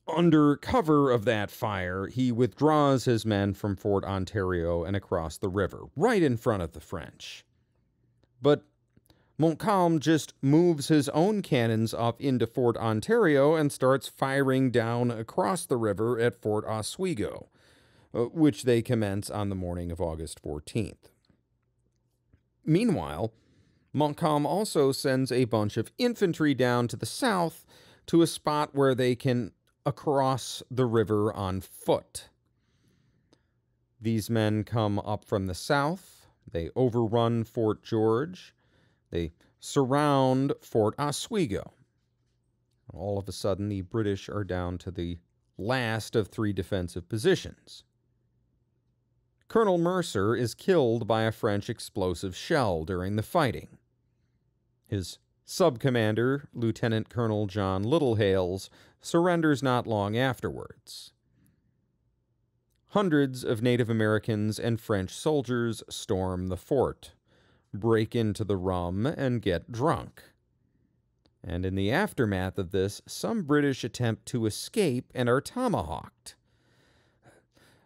under cover of that fire, he withdraws his men from Fort Ontario and across the river, right in front of the French. But Montcalm just moves his own cannons up into Fort Ontario and starts firing down across the river at Fort Oswego, uh, which they commence on the morning of August 14th. Meanwhile, Montcalm also sends a bunch of infantry down to the south to a spot where they can across the river on foot. These men come up from the south, they overrun Fort George, they surround Fort Oswego. All of a sudden, the British are down to the last of three defensive positions. Colonel Mercer is killed by a French explosive shell during the fighting. His sub commander, Lieutenant Colonel John Littlehales, surrenders not long afterwards. Hundreds of Native Americans and French soldiers storm the fort break into the rum, and get drunk. And in the aftermath of this, some British attempt to escape and are tomahawked.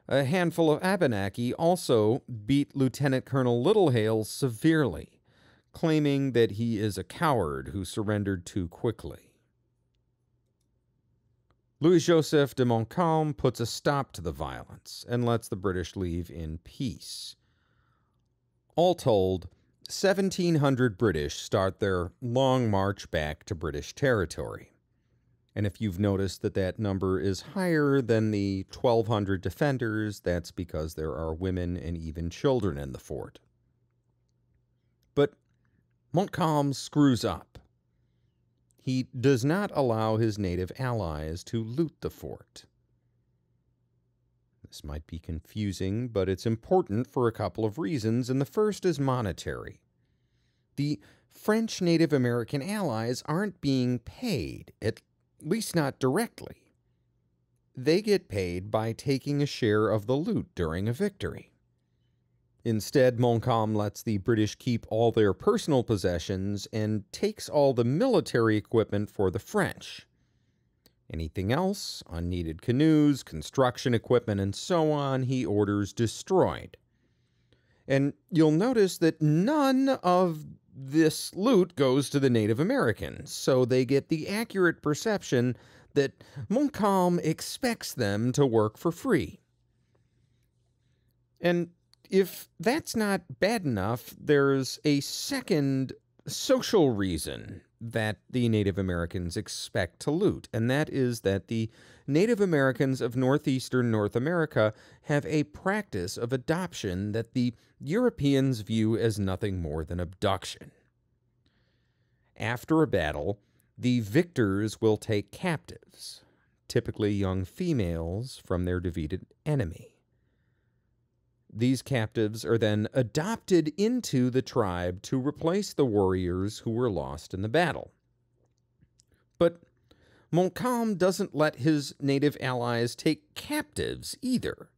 A handful of Abenaki also beat Lieutenant Colonel Littlehale severely, claiming that he is a coward who surrendered too quickly. Louis Joseph de Montcalm puts a stop to the violence and lets the British leave in peace. All told, 1,700 British start their long march back to British territory. And if you've noticed that that number is higher than the 1,200 defenders, that's because there are women and even children in the fort. But Montcalm screws up. He does not allow his native allies to loot the fort. This might be confusing, but it's important for a couple of reasons, and the first is monetary. The French Native American allies aren't being paid, at least not directly. They get paid by taking a share of the loot during a victory. Instead, Montcalm lets the British keep all their personal possessions and takes all the military equipment for the French. Anything else, unneeded canoes, construction equipment, and so on, he orders destroyed. And you'll notice that none of this loot goes to the Native Americans, so they get the accurate perception that Montcalm expects them to work for free. And if that's not bad enough, there's a second social reason that the Native Americans expect to loot, and that is that the Native Americans of northeastern North America have a practice of adoption that the Europeans view as nothing more than abduction. After a battle, the victors will take captives, typically young females, from their defeated enemy. These captives are then adopted into the tribe to replace the warriors who were lost in the battle. But Montcalm doesn't let his native allies take captives either.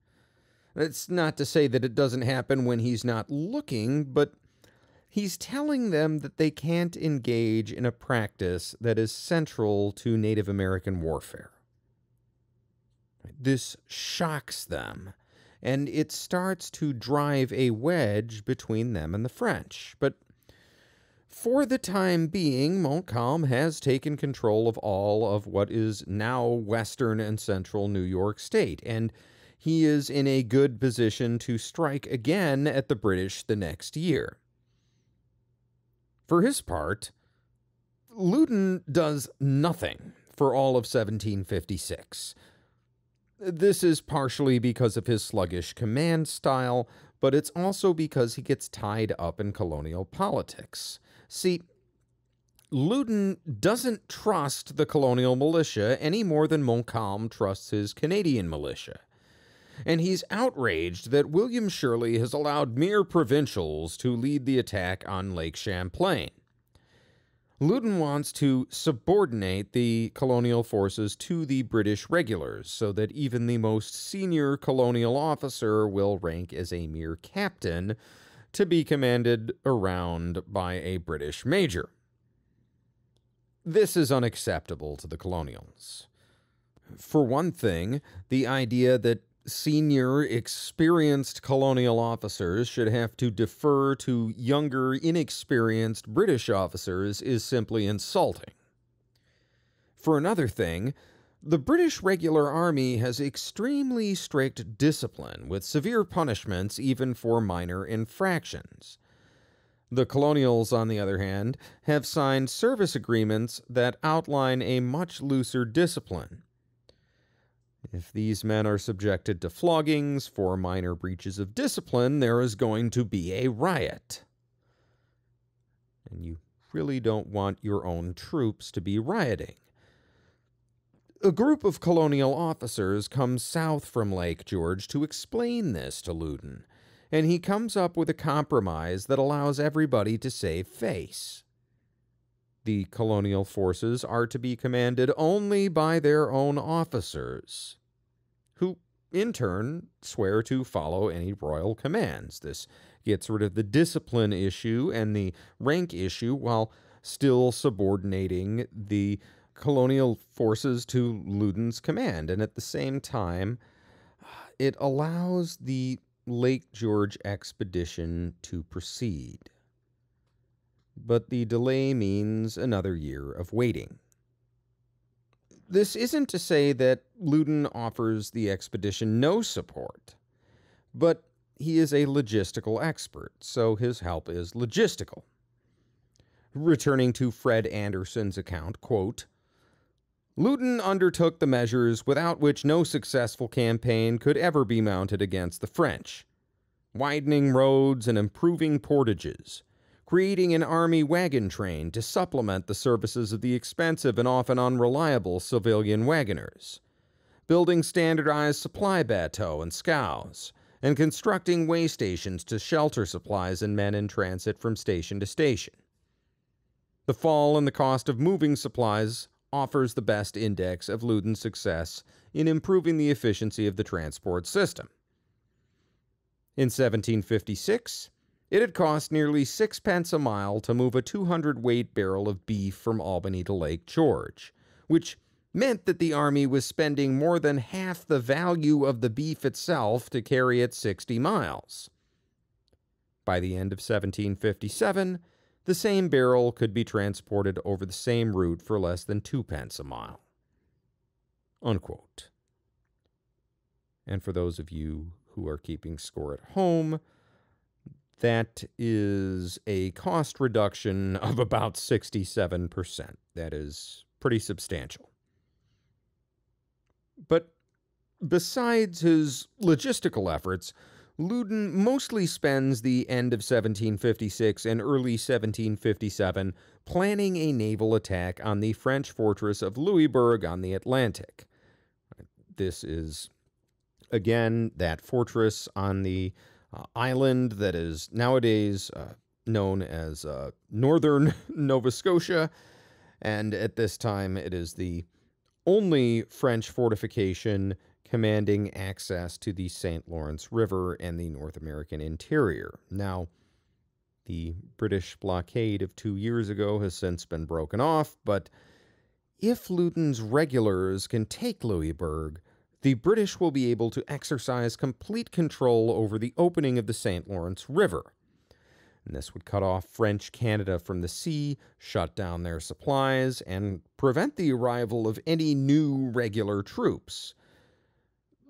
That's not to say that it doesn't happen when he's not looking, but he's telling them that they can't engage in a practice that is central to Native American warfare. This shocks them and it starts to drive a wedge between them and the French. But for the time being, Montcalm has taken control of all of what is now western and central New York State, and he is in a good position to strike again at the British the next year. For his part, Loudoun does nothing for all of 1756. This is partially because of his sluggish command style, but it's also because he gets tied up in colonial politics. See, Loudoun doesn't trust the colonial militia any more than Montcalm trusts his Canadian militia. And he's outraged that William Shirley has allowed mere provincials to lead the attack on Lake Champlain. Loudoun wants to subordinate the colonial forces to the British regulars so that even the most senior colonial officer will rank as a mere captain to be commanded around by a British major. This is unacceptable to the colonials. For one thing, the idea that senior, experienced colonial officers should have to defer to younger, inexperienced British officers is simply insulting. For another thing, the British regular army has extremely strict discipline, with severe punishments even for minor infractions. The colonials, on the other hand, have signed service agreements that outline a much looser discipline. If these men are subjected to floggings for minor breaches of discipline, there is going to be a riot. And you really don't want your own troops to be rioting. A group of colonial officers comes south from Lake George to explain this to Loudoun, and he comes up with a compromise that allows everybody to save face. The colonial forces are to be commanded only by their own officers, in turn swear to follow any royal commands. This gets rid of the discipline issue and the rank issue while still subordinating the colonial forces to Loudoun's command. And at the same time, uh, it allows the Lake George expedition to proceed but the delay means another year of waiting. This isn't to say that Loudoun offers the expedition no support, but he is a logistical expert, so his help is logistical. Returning to Fred Anderson's account, quote, Loudoun undertook the measures without which no successful campaign could ever be mounted against the French widening roads and improving portages, creating an army wagon train to supplement the services of the expensive and often unreliable civilian wagoners, building standardized supply bateaux and scows, and constructing way stations to shelter supplies and men in transit from station to station. The fall in the cost of moving supplies offers the best index of Loudoun's success in improving the efficiency of the transport system. In 1756, it had cost nearly sixpence a mile to move a 200 weight barrel of beef from Albany to Lake George, which meant that the Army was spending more than half the value of the beef itself to carry it 60 miles. By the end of 1757, the same barrel could be transported over the same route for less than twopence a mile. Unquote. And for those of you who are keeping score at home, that is a cost reduction of about 67%. That is pretty substantial. But besides his logistical efforts, Loudoun mostly spends the end of 1756 and early 1757 planning a naval attack on the French fortress of Louisbourg on the Atlantic. This is, again, that fortress on the uh, island that is nowadays uh, known as uh, northern Nova Scotia. And at this time, it is the only French fortification commanding access to the St. Lawrence River and the North American interior. Now, the British blockade of two years ago has since been broken off, but if Loudoun's regulars can take Louisbourg, the British will be able to exercise complete control over the opening of the St. Lawrence River. And this would cut off French Canada from the sea, shut down their supplies, and prevent the arrival of any new regular troops.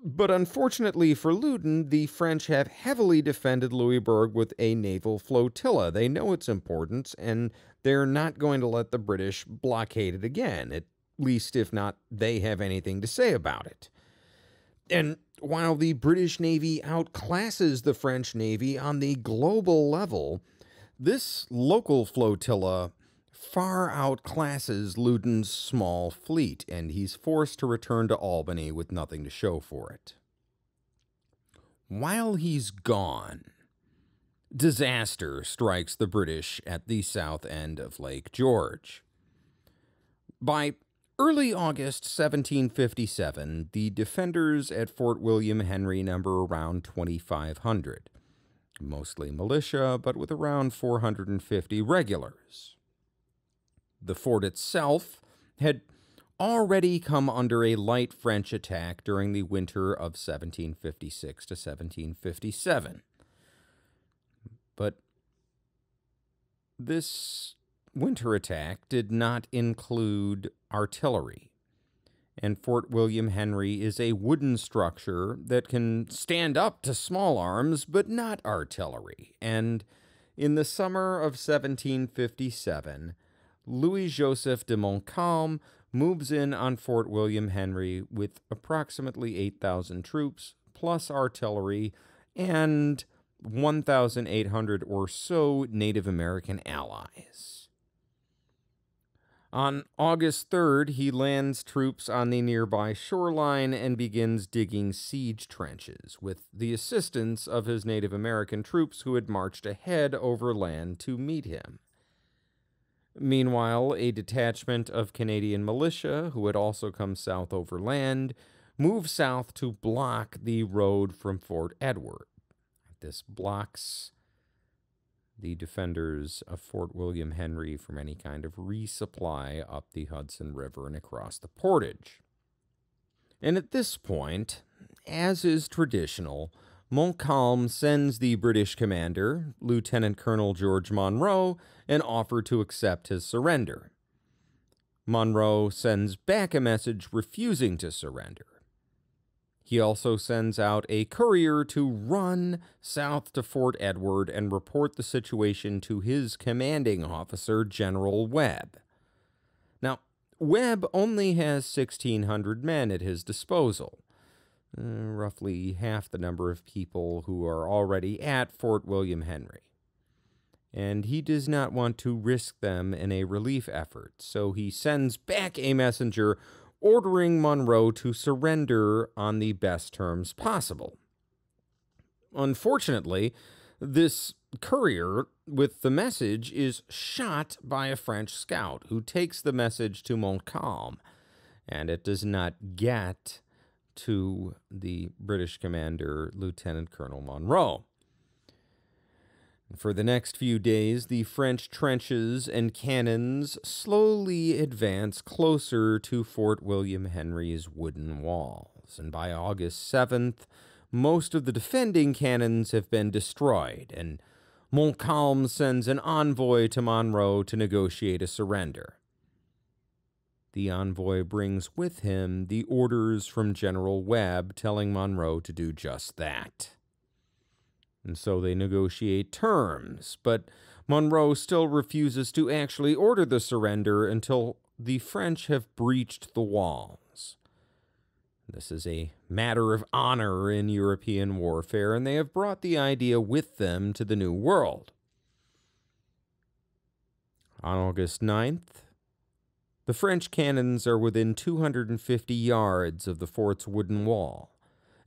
But unfortunately for Loudoun, the French have heavily defended Louisbourg with a naval flotilla. They know its importance, and they're not going to let the British blockade it again. at least if not they have anything to say about it. And while the British Navy outclasses the French Navy on the global level, this local flotilla far outclasses Loudoun's small fleet, and he's forced to return to Albany with nothing to show for it. While he's gone, disaster strikes the British at the south end of Lake George. By early August 1757, the defenders at Fort William Henry number around 2,500, mostly militia, but with around 450 regulars. The fort itself had already come under a light French attack during the winter of 1756 to 1757. But this winter attack did not include artillery. And Fort William Henry is a wooden structure that can stand up to small arms, but not artillery. And in the summer of 1757, Louis Joseph de Montcalm moves in on Fort William Henry with approximately 8,000 troops, plus artillery, and 1,800 or so Native American allies. On August 3rd, he lands troops on the nearby shoreline and begins digging siege trenches with the assistance of his Native American troops who had marched ahead overland to meet him. Meanwhile, a detachment of Canadian militia, who had also come south overland, moved south to block the road from Fort Edward. This blocks the defenders of Fort William Henry from any kind of resupply up the Hudson River and across the portage. And at this point, as is traditional, Montcalm sends the British commander, Lieutenant Colonel George Monro, an offer to accept his surrender. Monro sends back a message refusing to surrender. He also sends out a courier to run south to Fort Edward and report the situation to his commanding officer, General Webb. Now, Webb only has 1,600 men at his disposal, uh, roughly half the number of people who are already at Fort William Henry. And he does not want to risk them in a relief effort, so he sends back a messenger ordering Monro to surrender on the best terms possible. Unfortunately, this courier with the message is shot by a French scout who takes the message to Montcalm, and it does not get to the British commander, Lieutenant Colonel Monro. For the next few days, the French trenches and cannons slowly advance closer to Fort William Henry's wooden walls, and by August 7th, most of the defending cannons have been destroyed, and Montcalm sends an envoy to Monro to negotiate a surrender. The envoy brings with him the orders from General Webb telling Monro to do just that. And so they negotiate terms, but Monro still refuses to actually order the surrender until the French have breached the walls. This is a matter of honor in European warfare, and they have brought the idea with them to the New World. On August 9th, the French cannons are within 250 yards of the fort's wooden wall,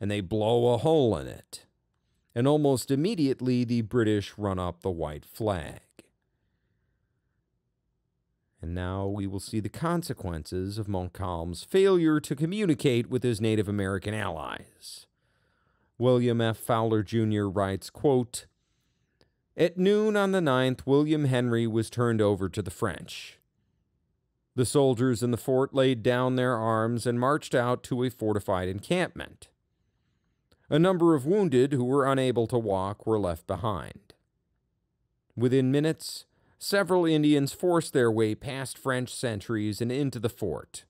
and they blow a hole in it and almost immediately the British run up the white flag. And now we will see the consequences of Montcalm's failure to communicate with his Native American allies. William F. Fowler Jr. writes, quote, At noon on the 9th, William Henry was turned over to the French. The soldiers in the fort laid down their arms and marched out to a fortified encampment. A number of wounded who were unable to walk were left behind. Within minutes, several Indians forced their way past French sentries and into the fort.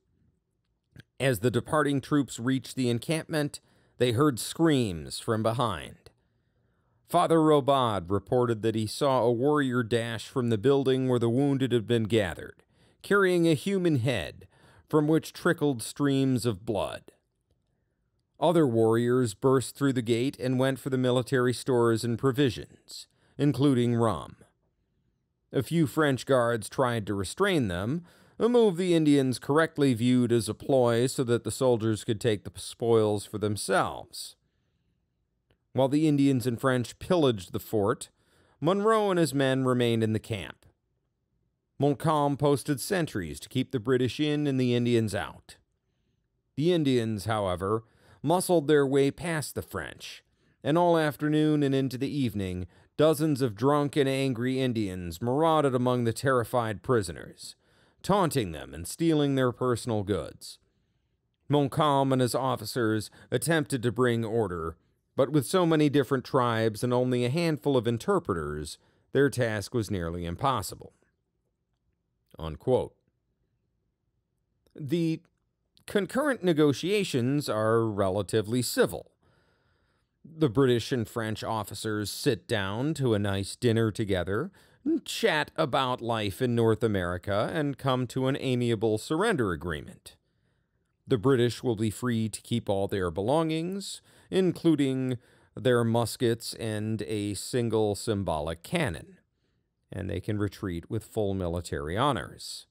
As the departing troops reached the encampment, they heard screams from behind. Father Roubaud reported that he saw a warrior dash from the building where the wounded had been gathered, carrying a human head, from which trickled streams of blood. Other warriors burst through the gate and went for the military stores and provisions, including rum. A few French guards tried to restrain them, a move the Indians correctly viewed as a ploy so that the soldiers could take the spoils for themselves. While the Indians and French pillaged the fort, Monro and his men remained in the camp. Montcalm posted sentries to keep the British in and the Indians out. The Indians, however, muscled their way past the French, and all afternoon and into the evening, dozens of drunk and angry Indians marauded among the terrified prisoners, taunting them and stealing their personal goods. Montcalm and his officers attempted to bring order, but with so many different tribes and only a handful of interpreters, their task was nearly impossible. Unquote. The Concurrent negotiations are relatively civil. The British and French officers sit down to a nice dinner together, chat about life in North America, and come to an amiable surrender agreement. The British will be free to keep all their belongings, including their muskets and a single symbolic cannon, and they can retreat with full military honors.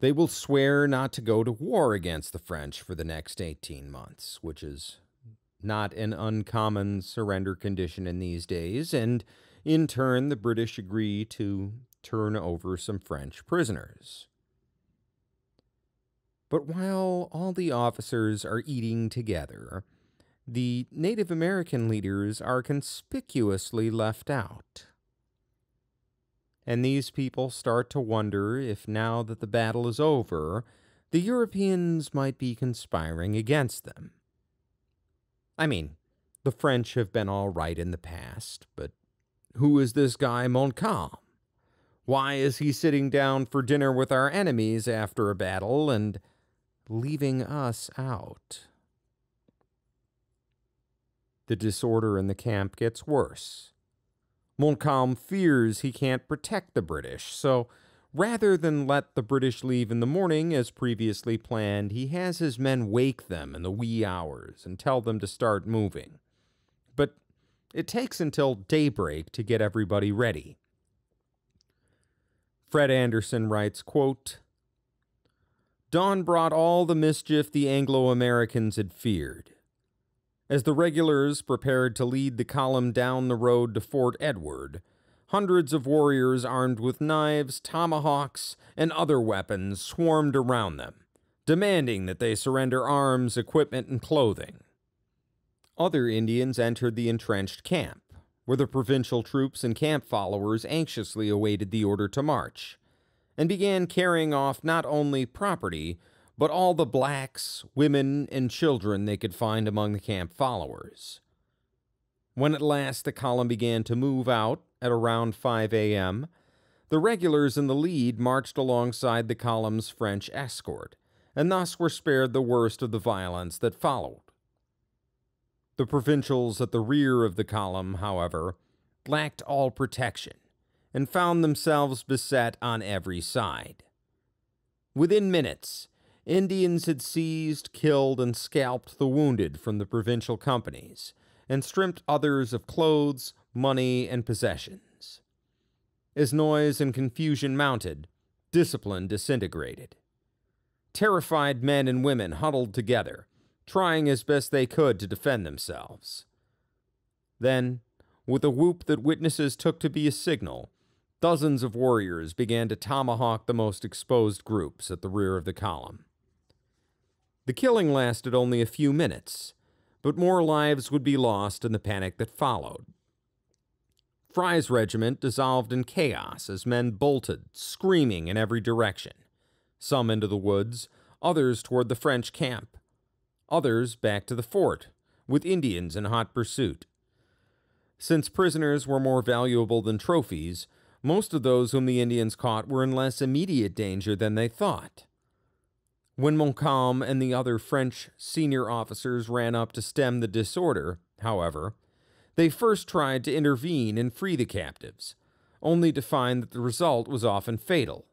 They will swear not to go to war against the French for the next 18 months, which is not an uncommon surrender condition in these days, and in turn, the British agree to turn over some French prisoners. But while all the officers are eating together, the Native American leaders are conspicuously left out. And these people start to wonder if now that the battle is over, the Europeans might be conspiring against them. I mean, the French have been all right in the past, but who is this guy Montcalm? Why is he sitting down for dinner with our enemies after a battle and leaving us out? The disorder in the camp gets worse. Montcalm fears he can't protect the British, so rather than let the British leave in the morning as previously planned, he has his men wake them in the wee hours and tell them to start moving. But it takes until daybreak to get everybody ready. Fred Anderson writes, quote, Dawn brought all the mischief the Anglo Americans had feared. As the regulars prepared to lead the column down the road to Fort Edward, hundreds of warriors armed with knives, tomahawks, and other weapons swarmed around them, demanding that they surrender arms, equipment, and clothing. Other Indians entered the entrenched camp, where the provincial troops and camp followers anxiously awaited the order to march, and began carrying off not only property, but all the blacks, women, and children they could find among the camp followers. When at last the column began to move out at around 5 a.m., the regulars in the lead marched alongside the column's French escort, and thus were spared the worst of the violence that followed. The provincials at the rear of the column, however, lacked all protection and found themselves beset on every side. Within minutes, Indians had seized, killed, and scalped the wounded from the provincial companies, and stripped others of clothes, money, and possessions. As noise and confusion mounted, discipline disintegrated. Terrified men and women huddled together, trying as best they could to defend themselves. Then, with a whoop that witnesses took to be a signal, dozens of warriors began to tomahawk the most exposed groups at the rear of the column. The killing lasted only a few minutes, but more lives would be lost in the panic that followed. Frye's regiment dissolved in chaos as men bolted, screaming in every direction, some into the woods, others toward the French camp, others back to the fort, with Indians in hot pursuit. Since prisoners were more valuable than trophies, most of those whom the Indians caught were in less immediate danger than they thought. When Montcalm and the other French senior officers ran up to stem the disorder, however, they first tried to intervene and free the captives, only to find that the result was often fatal.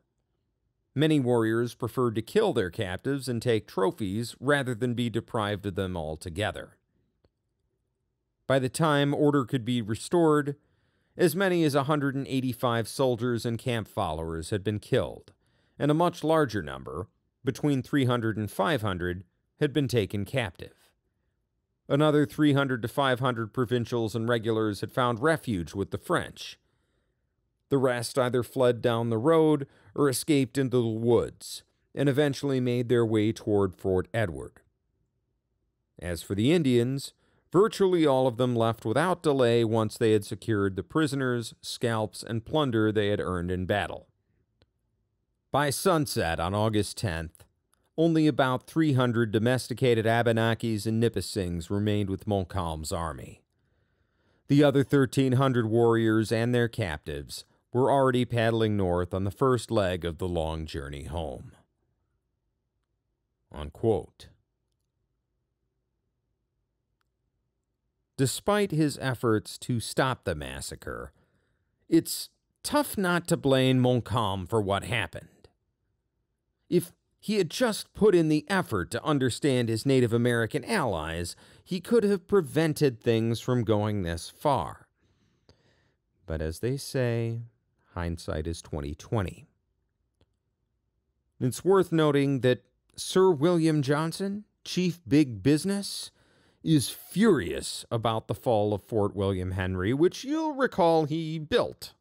Many warriors preferred to kill their captives and take trophies rather than be deprived of them altogether. By the time order could be restored, as many as 185 soldiers and camp followers had been killed, and a much larger number, between 300 and 500, had been taken captive. Another 300 to 500 provincials and regulars had found refuge with the French. The rest either fled down the road or escaped into the woods and eventually made their way toward Fort Edward. As for the Indians, virtually all of them left without delay once they had secured the prisoners, scalps, and plunder they had earned in battle. By sunset on August 10th, only about 300 domesticated Abenakis and Nipissings remained with Montcalm's army. The other 1,300 warriors and their captives were already paddling north on the first leg of the long journey home. Unquote. Despite his efforts to stop the massacre, it's tough not to blame Montcalm for what happened. If he had just put in the effort to understand his Native American allies, he could have prevented things from going this far. But as they say, hindsight is 2020. It's worth noting that Sir William Johnson, chief big business, is furious about the fall of Fort William Henry, which you'll recall he built.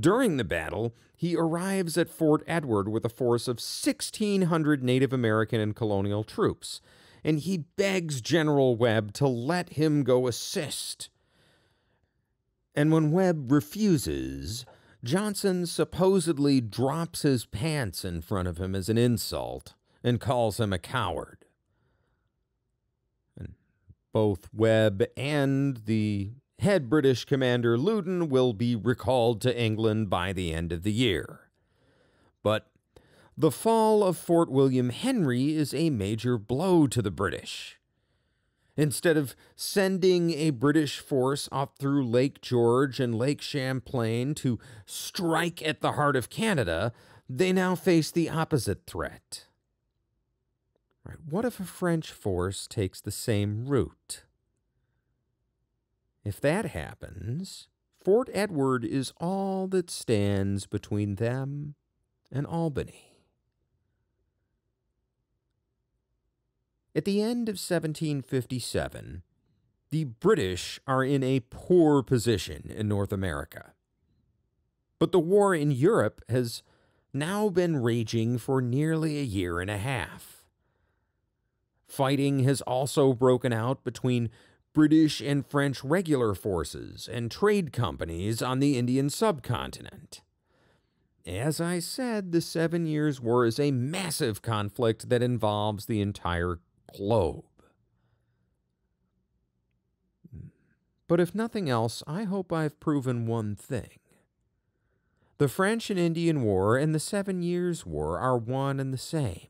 During the battle, he arrives at Fort Edward with a force of 1,600 Native American and colonial troops, and he begs General Webb to let him go assist. And when Webb refuses, Johnson supposedly drops his pants in front of him as an insult and calls him a coward. And both Webb and the head British commander Loudoun will be recalled to England by the end of the year. But the fall of Fort William Henry is a major blow to the British. Instead of sending a British force up through Lake George and Lake Champlain to strike at the heart of Canada, they now face the opposite threat. Right, what if a French force takes the same route? If that happens, Fort Edward is all that stands between them and Albany. At the end of 1757, the British are in a poor position in North America. But the war in Europe has now been raging for nearly a year and a half. Fighting has also broken out between British and French regular forces, and trade companies on the Indian subcontinent. As I said, the Seven Years' War is a massive conflict that involves the entire globe. But if nothing else, I hope I've proven one thing. The French and Indian War and the Seven Years' War are one and the same.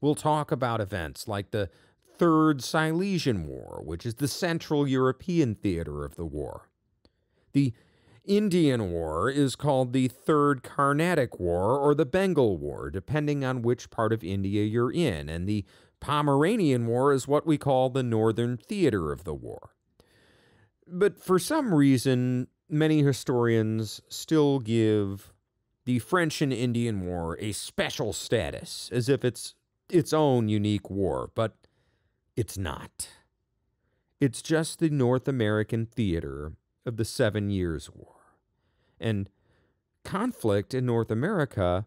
We'll talk about events like the Third Silesian War, which is the Central European theater of the war. The Indian War is called the Third Carnatic War or the Bengal War, depending on which part of India you're in, and the Pomeranian War is what we call the Northern Theater of the war. But for some reason, many historians still give the French and Indian War a special status, as if it's its own unique war. But it's not. It's just the North American theater of the Seven Years' War. And conflict in North America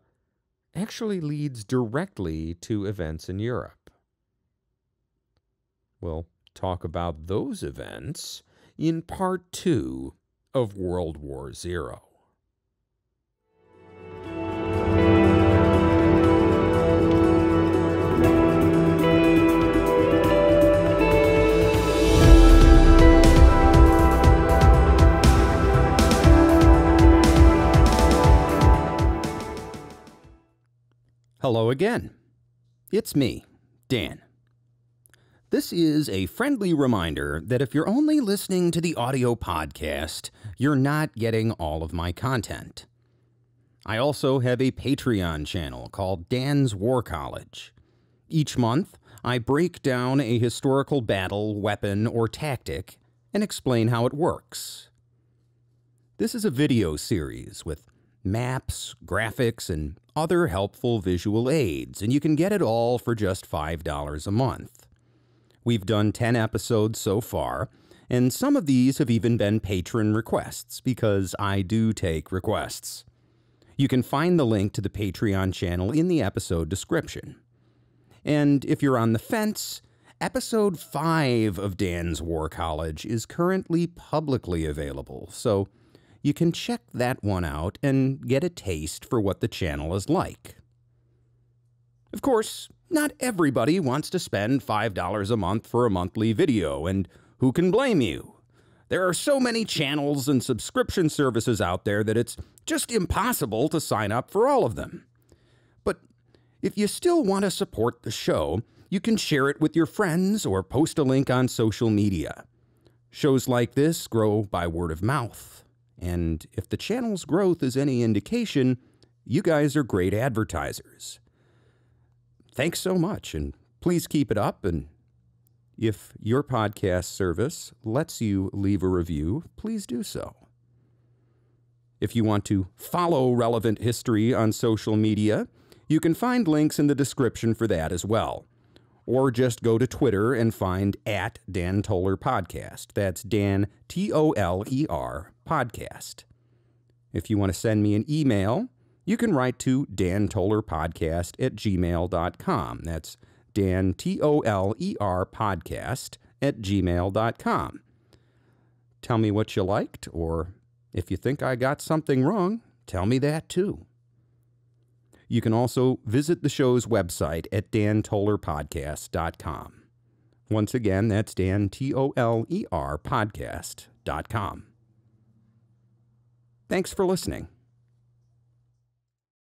actually leads directly to events in Europe. We'll talk about those events in part two of World War Zero. Hello again. It's me, Dan. This is a friendly reminder that if you're only listening to the audio podcast, you're not getting all of my content. I also have a Patreon channel called Dan's War College. Each month, I break down a historical battle, weapon, or tactic and explain how it works. This is a video series with maps, graphics, and other helpful visual aids, and you can get it all for just $5 a month. We've done 10 episodes so far, and some of these have even been patron requests because I do take requests. You can find the link to the Patreon channel in the episode description. And if you're on the fence, episode 5 of Dan's War College is currently publicly available, so you can check that one out and get a taste for what the channel is like. Of course, not everybody wants to spend $5 a month for a monthly video, and who can blame you? There are so many channels and subscription services out there that it's just impossible to sign up for all of them. But if you still want to support the show, you can share it with your friends or post a link on social media. Shows like this grow by word of mouth. And if the channel's growth is any indication, you guys are great advertisers. Thanks so much, and please keep it up and if your podcast service lets you leave a review, please do so. If you want to follow relevant history on social media, you can find links in the description for that as well. Or just go to Twitter and find at Dan Toler Podcast. That's Dan, T O L E R, Podcast. If you want to send me an email, you can write to Dan Toler Podcast at gmail.com. That's Dan, T O L E R podcast at gmail.com. Tell me what you liked, or if you think I got something wrong, tell me that too. You can also visit the show's website at dantolerpodcast.com. Once again, that's Dan, T O L E R podcast.com. Thanks for listening.